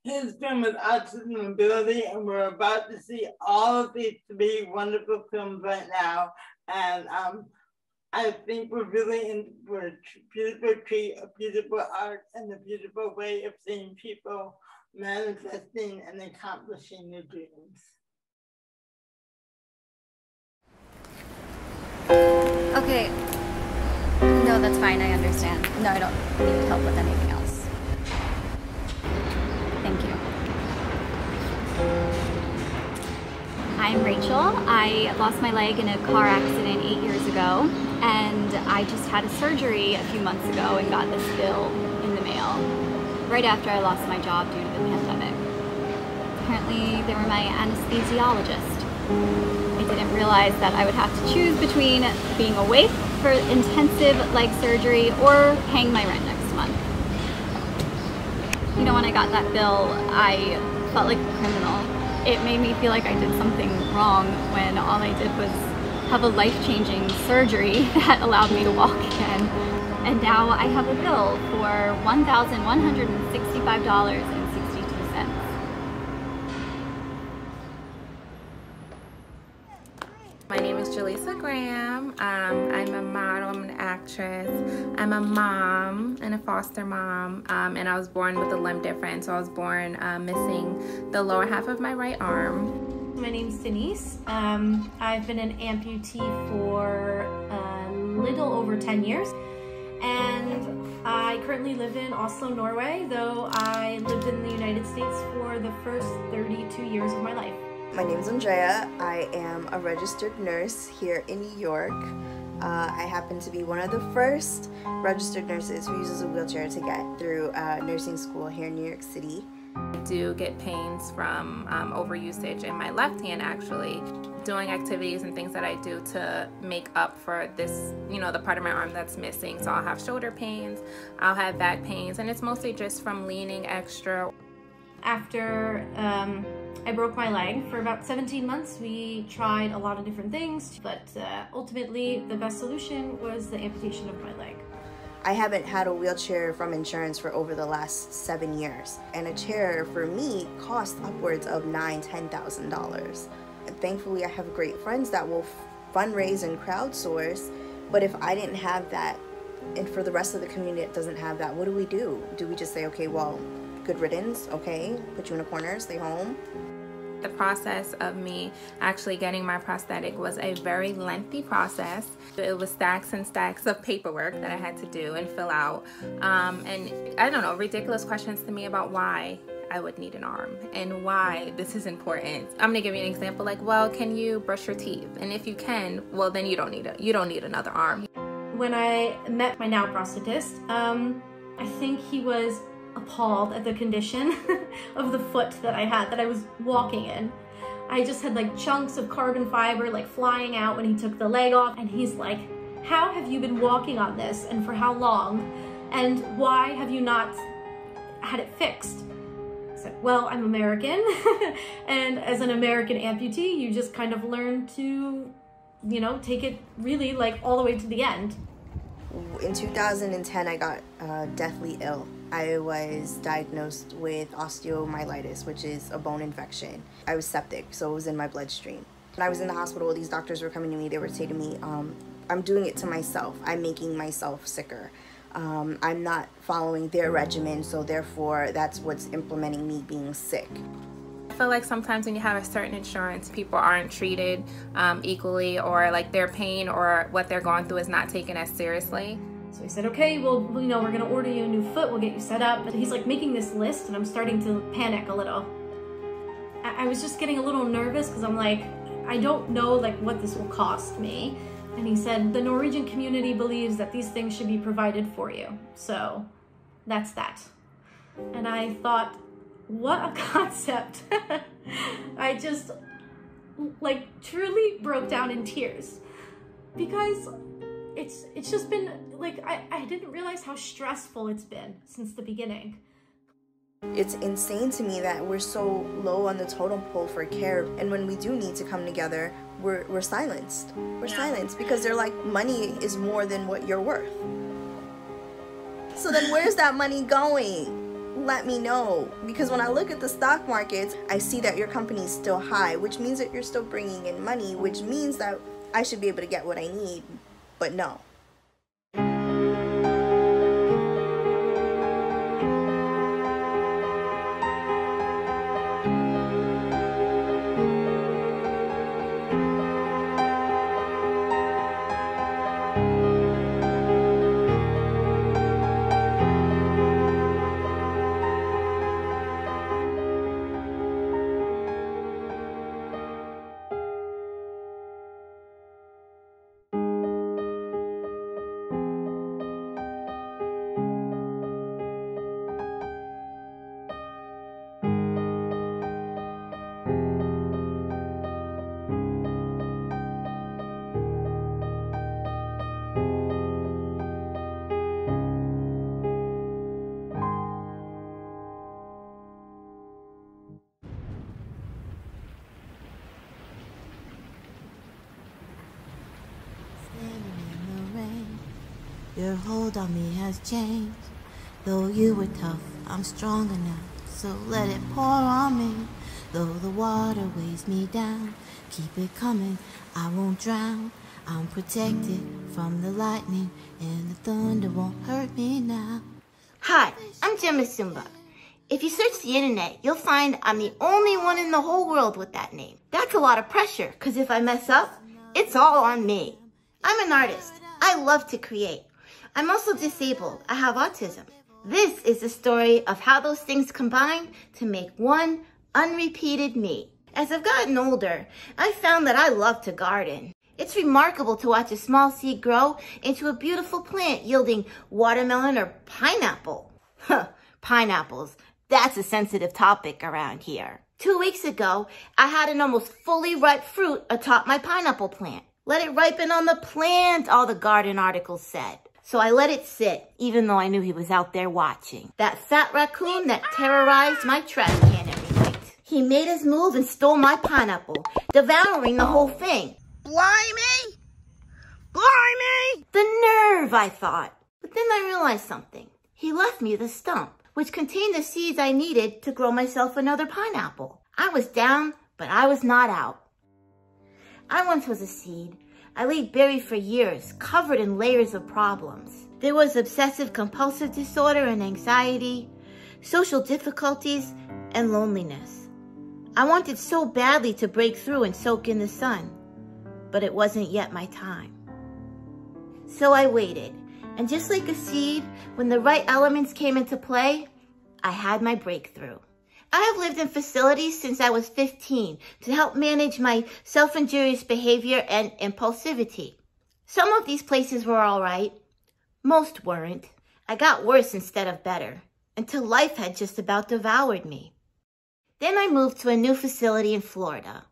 Speaker 7: his film is Autism Ability, and we're about to see all of these three wonderful films right now. And um, I think we're really in for a beautiful treat, a beautiful art, and a beautiful way of seeing people manifesting and accomplishing their dreams.
Speaker 8: Okay. No, that's fine. I understand. No, I don't need help with anything else. Thank you. I'm Rachel. I lost my leg in a car accident eight years ago, and I just had a surgery a few months ago and got this bill in the mail right after I lost my job due to the pandemic. Apparently, they were my anesthesiologist. I didn't realize that I would have to choose between being awake for intensive leg surgery or paying my rent next month. You know, when I got that bill, I felt like a criminal. It made me feel like I did something wrong when all I did was have a life-changing surgery that allowed me to walk again. And now I have a bill for $1,165
Speaker 9: My name is Jaleesa Graham. Um, I'm a model, I'm an actress. I'm a mom and a foster mom, um, and I was born with a limb difference. So I was born uh, missing the lower half of my right arm.
Speaker 10: my name's Denise. Um, I've been an amputee for a little over 10 years. And I currently live in Oslo, Norway, though I lived in the United States for the first 32 years of my life.
Speaker 11: My name is Andrea. I am a registered nurse here in New York. Uh, I happen to be one of the first registered nurses who uses a wheelchair to get through uh, nursing school here in New York City.
Speaker 9: I do get pains from um, overusage in my left hand actually doing activities and things that I do to make up for this you know the part of my arm that's missing so I'll have shoulder pains I'll have back pains and it's mostly just from leaning extra
Speaker 10: after um, I broke my leg for about 17 months we tried a lot of different things but uh, ultimately the best solution was the amputation of my leg
Speaker 11: I haven't had a wheelchair from insurance for over the last seven years, and a chair for me costs upwards of nine, ten thousand dollars. Thankfully, I have great friends that will fundraise and crowdsource. But if I didn't have that, and for the rest of the community that doesn't have that, what do we do? Do we just say, okay, well, good riddance, okay, put you in a corner, stay home?
Speaker 9: The process of me actually getting my prosthetic was a very lengthy process. It was stacks and stacks of paperwork that I had to do and fill out. Um, and I don't know, ridiculous questions to me about why I would need an arm and why this is important. I'm gonna give you an example like, well, can you brush your teeth? And if you can, well, then you don't need a, you don't need another arm.
Speaker 10: When I met my now prosthetist, um, I think he was appalled at the condition of the foot that I had that I was walking in. I just had like chunks of carbon fiber like flying out when he took the leg off and he's like, how have you been walking on this and for how long? And why have you not had it fixed? I said, well, I'm American. and as an American amputee, you just kind of learn to, you know, take it really like all the way to the end.
Speaker 11: In 2010, I got uh, deathly ill. I was diagnosed with osteomyelitis, which is a bone infection. I was septic, so it was in my bloodstream. When I was in the hospital, these doctors were coming to me, they would say to me, um, I'm doing it to myself. I'm making myself sicker. Um, I'm not following their regimen, so therefore that's what's implementing me being sick.
Speaker 9: I feel like sometimes when you have a certain insurance, people aren't treated um, equally or like their pain or what they're going through is not taken as seriously.
Speaker 10: So he said, okay, well, you know, we're gonna order you a new foot, we'll get you set up. But he's like making this list and I'm starting to panic a little. I, I was just getting a little nervous because I'm like, I don't know like what this will cost me. And he said, the Norwegian community believes that these things should be provided for you. So that's that. And I thought, what a concept. I just like truly broke down in tears because it's it's just been like I, I didn't realize how stressful it's been since the beginning.
Speaker 11: It's insane to me that we're so low on the totem pole for care and when we do need to come together, we're we're silenced. We're yeah. silenced because they're like money is more than what you're worth. So then where's that money going? Let me know because when I look at the stock markets, I see that your company's still high, which means that you're still bringing in money, which means that I should be able to get what I need but no.
Speaker 12: Your hold on me has changed. Though you were tough, I'm stronger now. So let it pour on me. Though the water weighs me down, keep it coming. I won't drown. I'm protected from the lightning, and the thunder won't hurt me now.
Speaker 13: Hi, I'm Jen Msumba.
Speaker 12: If you search the internet, you'll find I'm the only one in the whole world with that name. That's a lot of pressure, because if I mess up, it's all on me. I'm an artist. I love to create. I'm also disabled. I have autism. This is the story of how those things combine to make one unrepeated me. As I've gotten older, I've found that I love to garden. It's remarkable to watch a small seed grow into a beautiful plant yielding watermelon or pineapple. Huh, Pineapples. That's a sensitive topic around here. Two weeks ago, I had an almost fully ripe fruit atop my pineapple plant. Let it ripen on the plant, all the garden articles said. So I let it sit, even though I knew he was out there watching. That fat raccoon that terrorized my trash can every night. He made his move and stole my pineapple, devouring the whole thing. Blimey! Blimey! The nerve, I thought. But then I realized something. He left me the stump, which contained the seeds I needed to grow myself another pineapple. I was down, but I was not out. I once was a seed. I lay buried for years, covered in layers of problems. There was obsessive compulsive disorder and anxiety, social difficulties, and loneliness. I wanted so badly to break through and soak in the sun, but it wasn't yet my time. So I waited, and just like a seed, when the right elements came into play, I had my breakthrough. I have lived in facilities since I was 15 to help manage my self-injurious behavior and impulsivity. Some of these places were all right. Most weren't. I got worse instead of better, until life had just about devoured me. Then I moved to a new facility in Florida.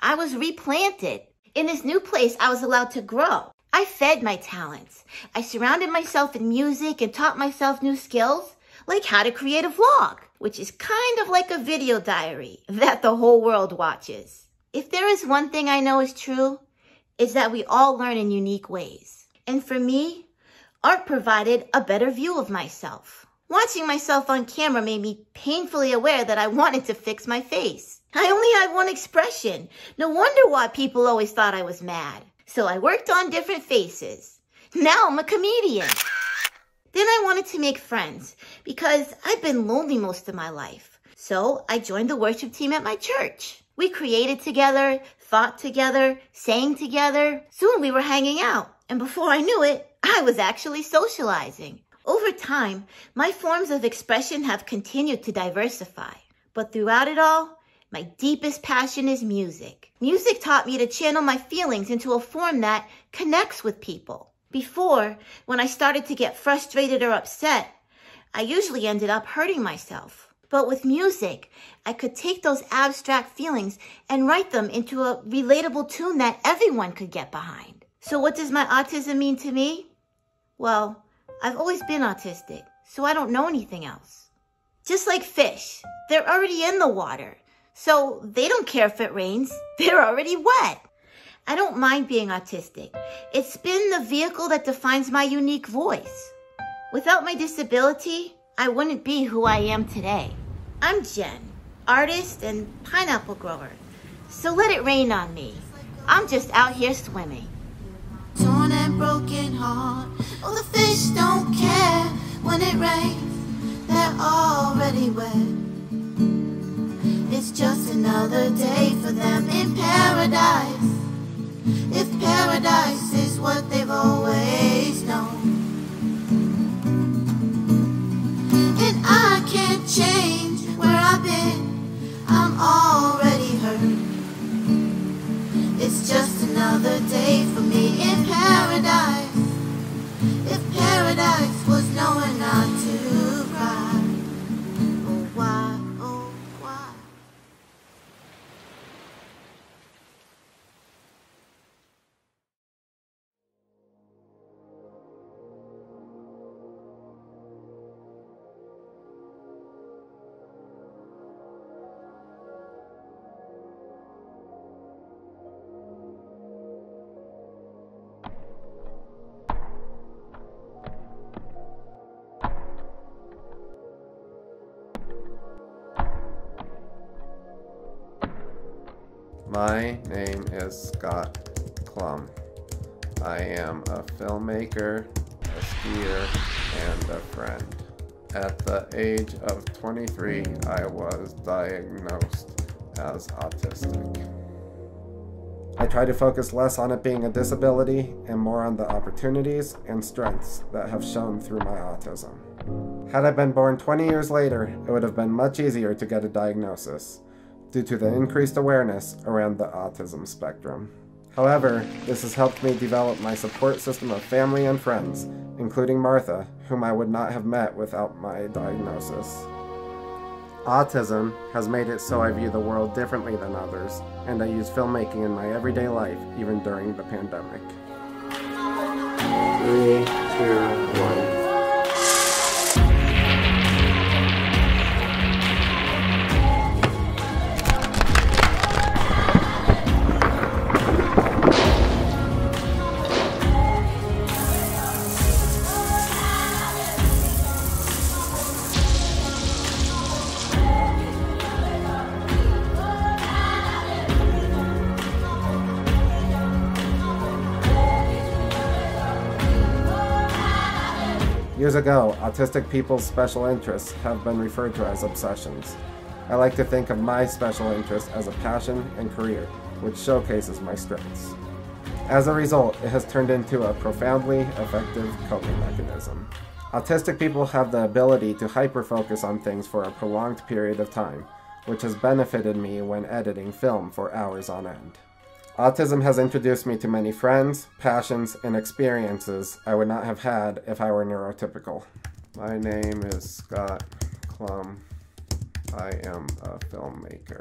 Speaker 12: I was replanted. In this new place, I was allowed to grow. I fed my talents. I surrounded myself in music and taught myself new skills, like how to create a vlog, which is kind of like a video diary that the whole world watches. If there is one thing I know is true, is that we all learn in unique ways. And for me, art provided a better view of myself. Watching myself on camera made me painfully aware that I wanted to fix my face. I only had one expression. No wonder why people always thought I was mad. So I worked on different faces. Now I'm a comedian. Then I wanted to make friends because I've been lonely most of my life. So I joined the worship team at my church. We created together, thought together, sang together. Soon we were hanging out. And before I knew it, I was actually socializing. Over time, my forms of expression have continued to diversify. But throughout it all, my deepest passion is music. Music taught me to channel my feelings into a form that connects with people. Before, when I started to get frustrated or upset, I usually ended up hurting myself. But with music, I could take those abstract feelings and write them into a relatable tune that everyone could get behind. So what does my autism mean to me? Well, I've always been autistic, so I don't know anything else. Just like fish, they're already in the water. So they don't care if it rains. They're already wet. I don't mind being autistic. It's been the vehicle that defines my unique voice. Without my disability, I wouldn't be who I am today. I'm Jen, artist and pineapple grower. So let it rain on me. I'm just out here swimming. Torn and broken heart. Oh, the fish don't care when it rains. They're already wet. It's just another day for them in paradise. If paradise is what they've always known. And I can't change where I've been. I'm already hurt. It's just another day for me in paradise. If paradise
Speaker 13: My name is Scott Klum. I am a filmmaker, a skier, and a friend. At the age of 23, I was diagnosed as autistic. I try to focus less on it being a disability and more on the opportunities and strengths that have shown through my autism. Had I been born 20 years later, it would have been much easier to get a diagnosis due to the increased awareness around the autism spectrum. However, this has helped me develop my support system of family and friends, including Martha, whom I would not have met without my diagnosis. Autism has made it so I view the world differently than others, and I use filmmaking in my everyday life, even during the pandemic. Three, two, one. Ago, autistic people's special interests have been referred to as obsessions. I like to think of my special interest as a passion and career, which showcases my strengths. As a result, it has turned into a profoundly effective coping mechanism. Autistic people have the ability to hyper-focus on things for a prolonged period of time, which has benefited me when editing film for hours on end. Autism has introduced me to many friends, passions, and experiences I would not have had if I were neurotypical. My name is Scott Klum. I am a filmmaker.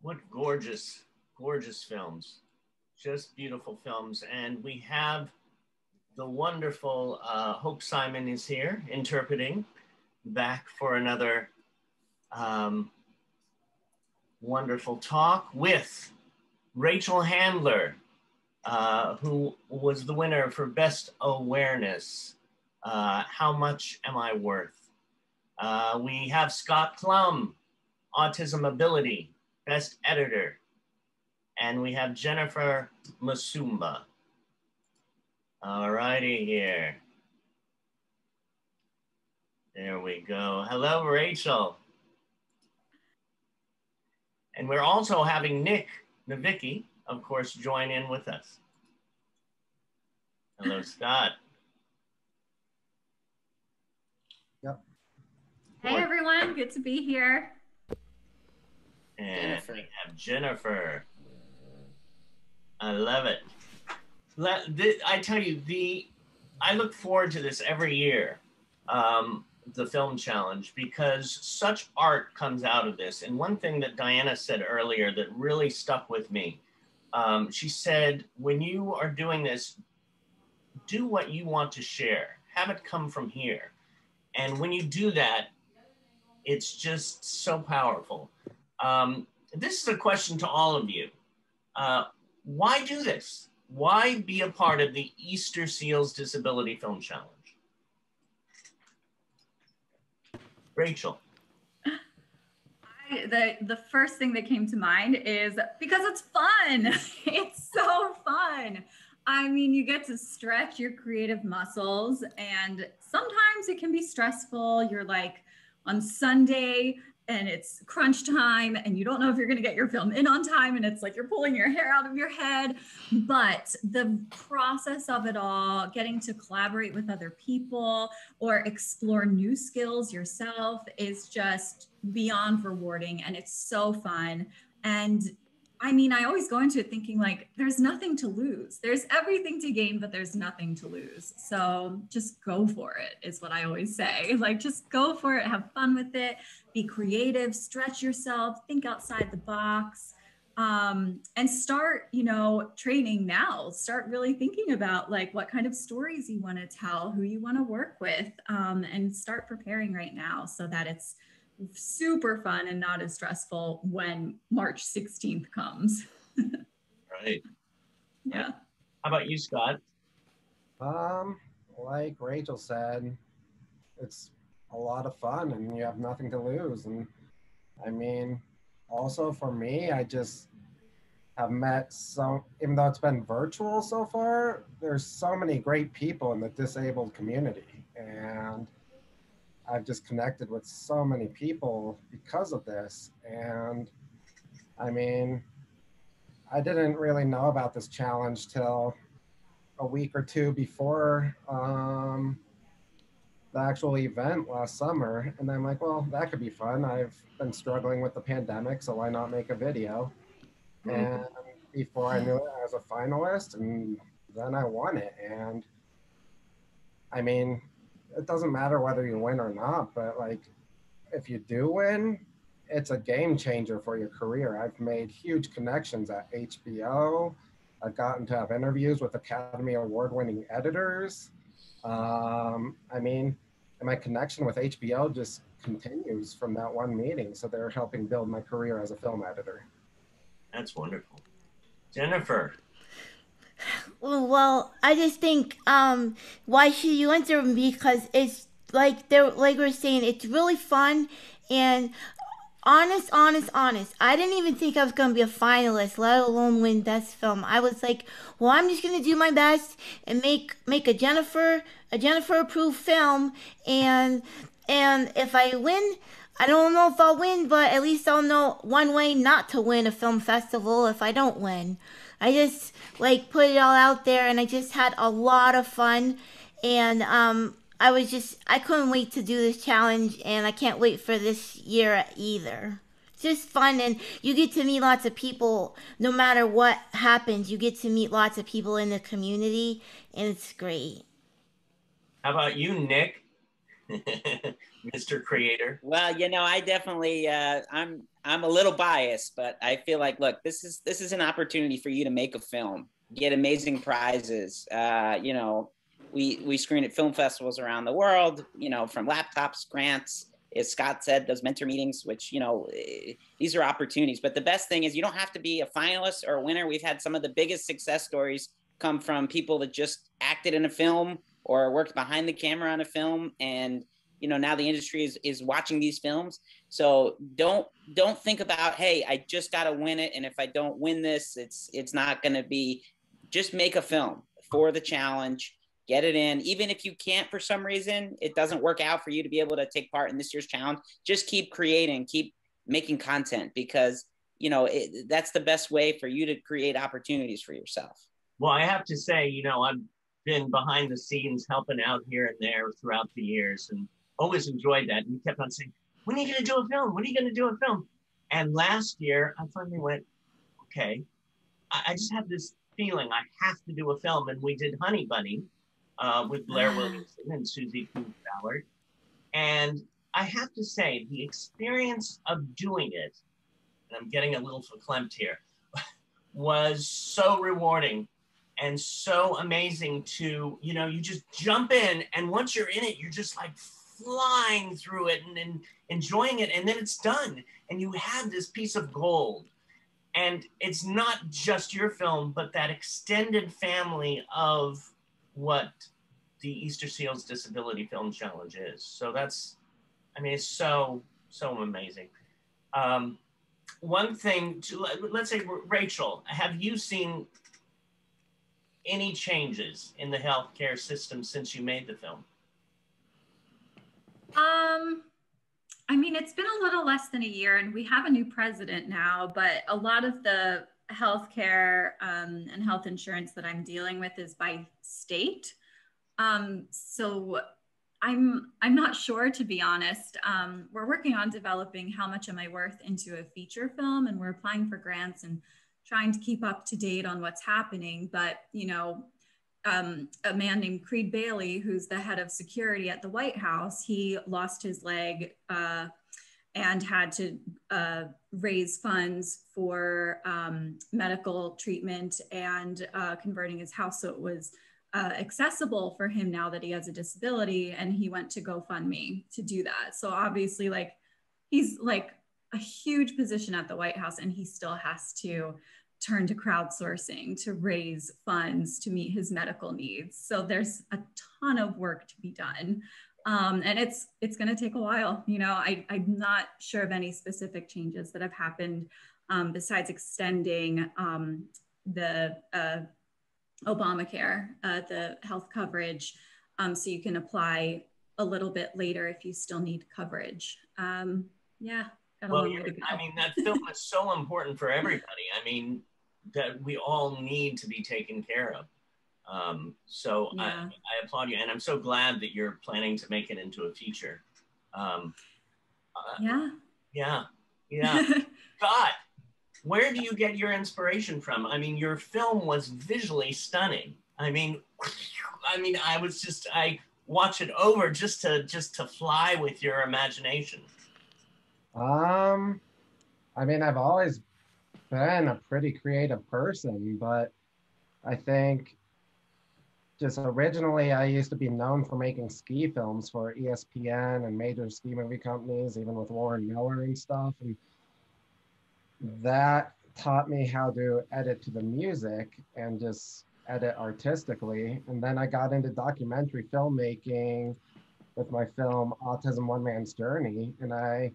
Speaker 2: What gorgeous, gorgeous films. Just beautiful films. And we have the wonderful uh, Hope Simon is here interpreting back for another um, wonderful talk with Rachel Handler, uh, who was the winner for Best Awareness. Uh, How Much Am I Worth? Uh, we have Scott Klum, Autism Ability, Best Editor. And we have Jennifer Msumba. All righty here. There we go. Hello, Rachel. And we're also having Nic Novicki, of course, join in with us. Hello, Scott. Yep.
Speaker 14: Hey everyone, good to be here.
Speaker 2: And we have Jennifer. I love it. Let, th- I tell you, the I look forward to this every year, um, the film challenge, because such art comes out of this. And one thing that Diana said earlier that really stuck with me, um, she said, when you are doing this, do what you want to share. Have it come from here. And when you do that, it's just so powerful. Um, this is a question to all of you. Uh, why do this? Why be a part of the Easterseals Disability Film Challenge? Rachel.
Speaker 14: The the first thing that came to mind is because it's fun. it's so fun. I mean, you get to stretch your creative muscles, and sometimes it can be stressful. You're like on Sunday, and it's crunch time and you don't know if you're going to get your film in on time and it's like you're pulling your hair out of your head. But the process of it all getting to collaborate with other people or explore new skills yourself is just beyond rewarding and it's so fun. And I mean, I always go into it thinking like there's nothing to lose. There's everything to gain, but there's nothing to lose. So just go for it, is what I always say. Like, just go for it, have fun with it, be creative, stretch yourself, think outside the box. Um, and start, you know, training now. Start really thinking about like what kind of stories you want to tell, who you want to work with, um, and start preparing right now so that it's super fun and not as stressful when March 16th comes.
Speaker 2: right.
Speaker 14: Yeah.
Speaker 2: How about you, Scott?
Speaker 13: Um, like Rachel said, it's a lot of fun and you have nothing to lose. And I mean, also for me, I just have met so, even though it's been virtual so far, there's so many great people in the disabled community. And I've just connected with so many people because of this. And I mean, I didn't really know about this challenge till a week or two before um, the actual event last summer. And I'm like, well, that could be fun. I've been struggling with the pandemic, so why not make a video? Mm-hmm. And before I knew it, I was a finalist, and then I won it. And I mean, it doesn't matter whether you win or not, but like if you do win, it's a game changer for your career. I've made huge connections at HBO. I've gotten to have interviews with Academy Award winning editors. Um, I mean, and my connection with HBO just continues from that one meeting. So they're helping build my career as a film editor.
Speaker 2: That's wonderful. Jennifer,
Speaker 12: well, I just think um, why should you enter because it's like they like we are saying, it's really fun and honest, honest, honest. I didn't even think I was gonna be a finalist, let alone win best film. I was like, well, I'm just gonna do my best and make make a Jennifer a Jennifer approved film, and and if I win. I don't know if I'll win, but at least I'll know one way not to win a film festival if I don't win. I just like put it all out there and I just had a lot of fun and um I was just I couldn't wait to do this challenge and I can't wait for this year either. It's just fun and you get to meet lots of people no matter what happens. You get to meet lots of people in the community and it's great.
Speaker 2: How about you, Nic? Mr. Creator?
Speaker 3: Well, you know, I definitely uh, I'm I'm a little biased, but I feel like look, this is this is an opportunity for you to make a film, get amazing prizes. Uh, you know, we we screen at film festivals around the world. You know, from laptops, grants. As Scott said, those mentor meetings, which you know, eh, these are opportunities. But the best thing is you don't have to be a finalist or a winner. We've had some of the biggest success stories come from people that just acted in a film or worked behind the camera on a film and you know now the industry is is watching these films so don't don't think about hey i just got to win it and if i don't win this it's it's not going to be just make a film for the challenge get it in even if you can't for some reason it doesn't work out for you to be able to take part in this year's challenge just keep creating keep making content because you know it, that's the best way for you to create opportunities for yourself
Speaker 2: well i have to say you know i've been behind the scenes helping out here and there throughout the years and always enjoyed that. And he kept on saying, when are you going to do a film? When are you going to do a film? And last year, I finally went, okay, I, I, just have this feeling I have to do a film. And we did Honey Bunny uh, with Blair Williamson and Susie Ballard. And I have to say, the experience of doing it, and I'm getting a little verklempt here, was so rewarding and so amazing to, you know, you just jump in and once you're in it, you're just like flying through it and, and enjoying it, and then it's done, and you have this piece of gold. And it's not just your film, but that extended family of what the Easterseals Disability Film Challenge is. So that's, I mean, it's so, so amazing. Um, one thing to, let's say, Rachel, have you seen any changes in the healthcare system since you made the film?
Speaker 14: Um, I mean, it's been a little less than a year, and we have a new president now, but a lot of the healthcare um, and health insurance that I'm dealing with is by state. Um, so I'm I'm not sure to be honest. Um, we're working on developing how much am I worth into a feature film, and we're applying for grants and trying to keep up to date on what's happening. But you know, um, a man named Crede Bailey, who's the head of security at the White House, he lost his leg uh, and had to uh, raise funds for um, medical treatment and uh, converting his house so it was uh, accessible for him now that he has a disability. And he went to GoFundMe to do that. So obviously, like, he's like a huge position at the White House, and he still has to turn to crowdsourcing to raise funds to meet his medical needs. So there's a ton of work to be done. Um, and it's it's going to take a while. You know, I, I'm not sure of any specific changes that have happened um, besides extending um, the uh, Obamacare, uh, the health coverage, um, so you can apply a little bit later if you still need coverage. Um, yeah,
Speaker 2: Well,
Speaker 14: long way to go.
Speaker 2: I mean, that film is so important for everybody. I mean, that we all need to be taken care of. Um, so I, I applaud you, and I'm so glad that you're planning to make it into a feature. Um, uh,
Speaker 14: yeah.
Speaker 2: yeah, yeah. God, where do you get your inspiration from? I mean, your film was visually stunning. I mean, I mean, I was just I watch it over just to just to fly with your imagination.
Speaker 13: Um, I mean, I've always been a pretty creative person, but I think just originally I used to be known for making ski films for ESPN and major ski movie companies, even with Warren Miller and stuff. And that taught me how to edit to the music and just edit artistically. And then I got into documentary filmmaking with my film Autism One Man's Journey. And I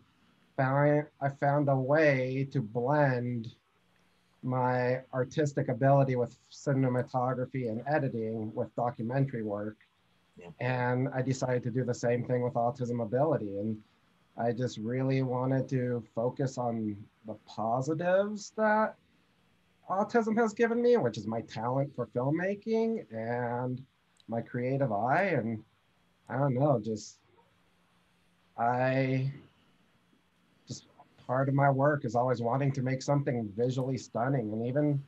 Speaker 13: found I found a way to blend my artistic ability with cinematography and editing with documentary work. And I decided to do the same thing with autism ability. And I just really wanted to focus on the positives that autism has given me, which is my talent for filmmaking and my creative eye. And I don't know, just I part of my work is always wanting to make something visually stunning. And even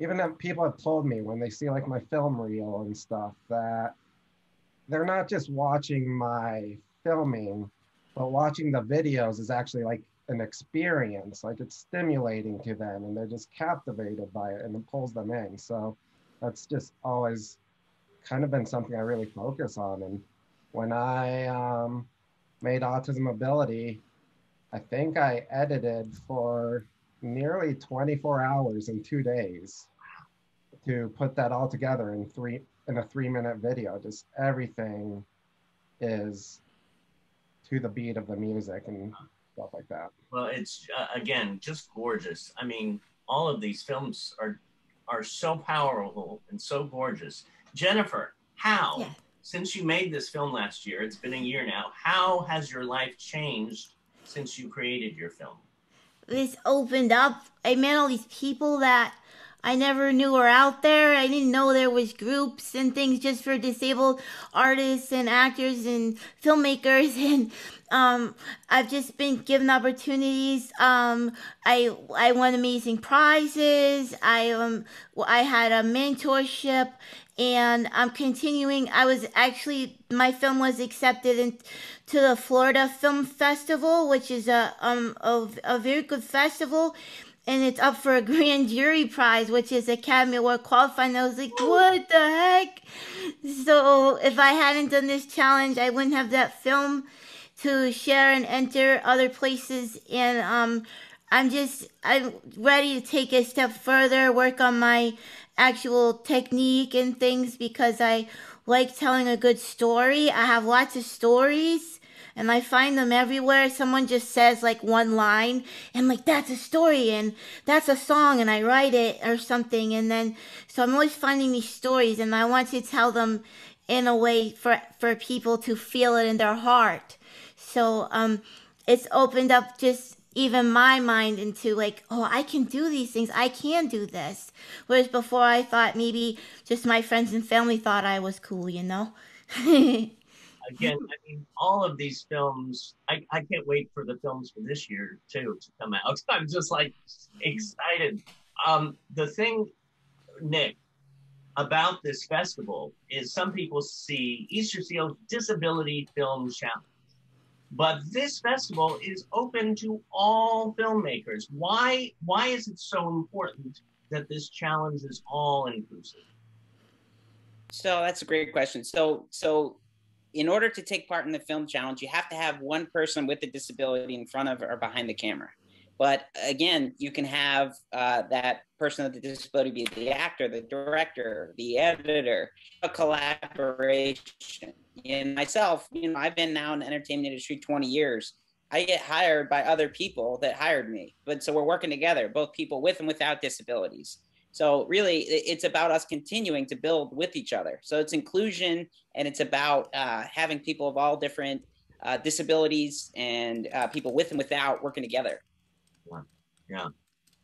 Speaker 13: even people have told me when they see like my film reel and stuff that they're not just watching my filming, but watching the videos is actually like an experience. Like it's stimulating to them and they're just captivated by it and it pulls them in. So that's just always kind of been something I really focus on. And when I um, made Autism Ability, I think I edited for nearly 24 hours in two days to put that all together in three in a three minute video. Just everything is to the beat of the music and stuff like that.
Speaker 2: Well, it's uh, again just gorgeous. I mean, all of these films are are so powerful and so gorgeous. Jennifer, how since you made this film last year, it's been a year now. How has your life changed since you created your film?
Speaker 12: this opened up. I met all these people that I never knew were out there. I didn't know there was groups and things just for disabled artists and actors and filmmakers and um, I've just been given opportunities. Um, I I won amazing prizes. I um I had a mentorship and I'm continuing. I was actually my film was accepted in, to the Florida Film Festival, which is a um a, a very good festival, and it's up for a grand jury prize, which is Academy Award qualifying. I was like, what the heck? So if I hadn't done this challenge, I wouldn't have that film to share and enter other places. And um, I'm just I'm ready to take a step further, work on my actual technique and things because I like telling a good story. I have lots of stories and I find them everywhere. Someone just says like one line and like that's a story and that's a song and I write it or something and then so I'm always finding these stories and I want to tell them in a way for for people to feel it in their heart. So um it's opened up just even my mind into like, oh, I can do these things. I can do this. Whereas before I thought maybe just my friends and family thought I was cool, you know?
Speaker 2: Again, I mean, all of these films, I, I can't wait for the films for this year too to come out. I'm just like excited. Um, the thing, Nic, about this festival is some people see Easterseals Disability Film Challenge. But this festival is open to all filmmakers. Why why is it so important that this challenge is all inclusive?
Speaker 3: So that's a great question. So so in order to take part in the film challenge, you have to have one person with a disability in front of or behind the camera. But again, you can have uh, that person with the disability be the actor, the director, the editor, a collaboration. And myself, you know, I've been now in the entertainment industry 20 years. I get hired by other people that hired me. But so we're working together, both people with and without disabilities. So really, it's about us continuing to build with each other. So it's inclusion, and it's about uh, having people of all different uh, disabilities and uh, people with and without working together.
Speaker 2: Yeah.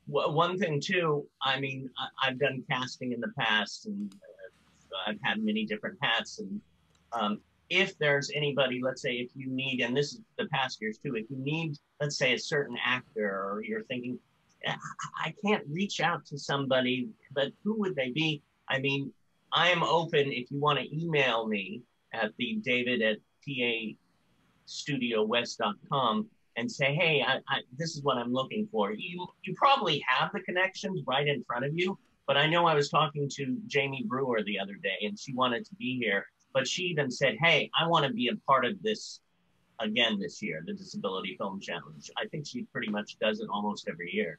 Speaker 2: Well, one thing too, I mean, I, have done casting in the past and uh, I've had many different hats. And um, if there's anybody, let's say if you need, and this is the past years too, if you need, let's say a certain actor or you're thinking, I can't reach out to somebody, but who would they be? I mean, I am open if you want to email me at the david at pastudiowest.com and say, hey, I, I, this is what I'm looking for. You, you probably have the connections right in front of you, but I know I was talking to Jamie Brewer the other day and she wanted to be here, but she even said, hey, I want to be a part of this again this year, the Disability Film Challenge. I think she pretty much does it almost every year.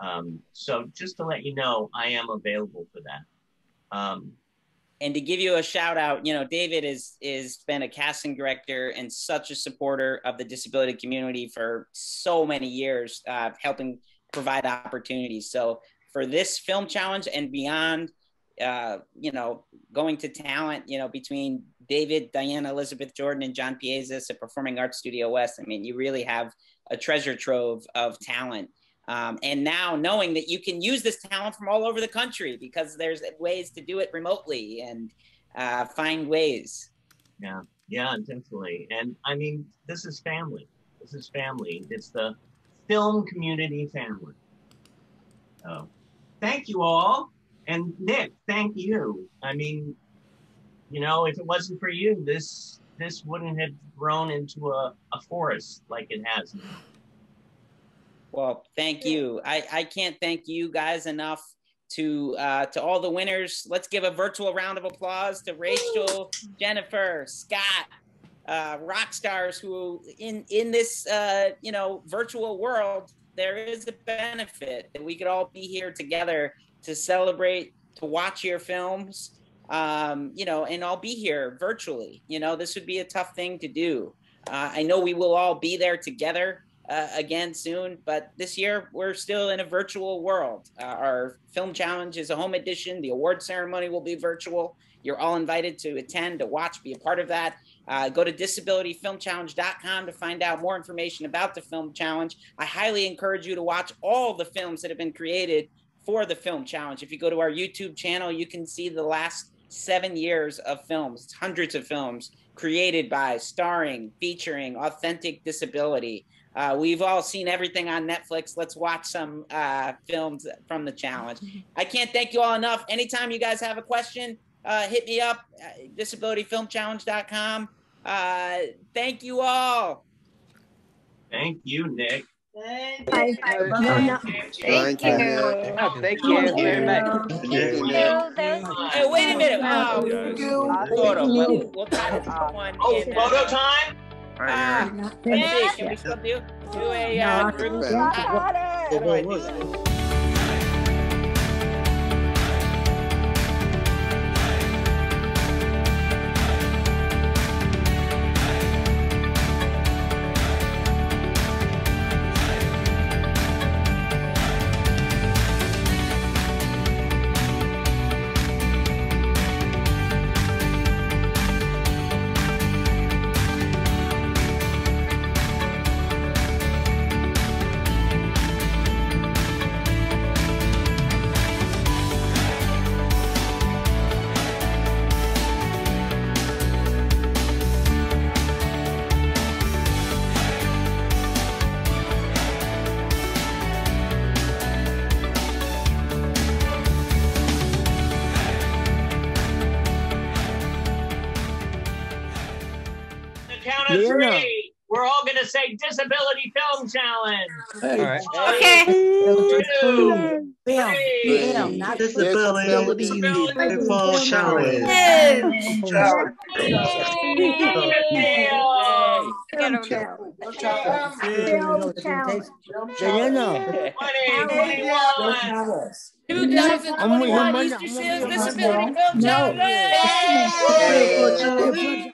Speaker 2: Um, so just to let you know, I am available for that. Um,
Speaker 3: and to give you a shout out, you know, David is is been a casting director and such a supporter of the disability community for so many years, uh, helping provide opportunities. So for this film challenge and beyond, uh, you know, going to talent, you know, between David, Diana, Elizabeth Jordan, and John Piezas at Performing Arts Studio West, I mean, you really have a treasure trove of talent um, and now knowing that you can use this talent from all over the country because there's ways to do it remotely and uh, find ways.
Speaker 2: Yeah, yeah, definitely. And I mean, this is family. This is family. It's the film community family. So thank you all. And Nic, thank you. I mean, you know, if it wasn't for you, this this wouldn't have grown into a, a forest like it has now.
Speaker 3: Well, thank you. I, I can't thank you guys enough to uh, to all the winners. Let's give a virtual round of applause to Rachel, Jennifer, Scott, uh, rock stars who in in this uh, you know virtual world there is a benefit that we could all be here together to celebrate, to watch your films, um, you know, and I'll be here virtually. You know, this would be a tough thing to do. Uh, I know we will all be there together uh, again soon. But this year, we're still in a virtual world. Uh, our film challenge is a home edition. The award ceremony will be virtual. You're all invited to attend, to watch, be a part of that. Uh, go to disabilityfilmchallenge.com to find out more information about the film challenge. I highly encourage you to watch all the films that have been created for the film challenge. If you go to our YouTube channel, you can see the last seven years of films, hundreds of films created by, starring, featuring authentic disability. Uh, we've all seen everything on Netflix. Let's watch some uh, films from the challenge. I can't thank you all enough. Anytime you guys have a question, uh, hit me up, disabilityfilmchallenge.com. Uh, thank you all.
Speaker 2: Thank you, Nic.
Speaker 7: Thank
Speaker 2: you.
Speaker 7: Thank
Speaker 2: you.
Speaker 7: Thank
Speaker 2: you.
Speaker 7: Oh,
Speaker 3: thank you very much. Hey, wait a minute. Oh, photo. We'll, we'll try to do one.
Speaker 2: Oh,
Speaker 3: in,
Speaker 2: photo time?
Speaker 3: Ah, let's see. Can we still do, do a
Speaker 2: challenge.
Speaker 15: All right.
Speaker 2: Okay. Two,
Speaker 15: Film,
Speaker 2: three.
Speaker 15: film, not disability film challenge.
Speaker 3: Two thousand twenty-one Easterseals Disability Film
Speaker 15: No.
Speaker 3: Challenge.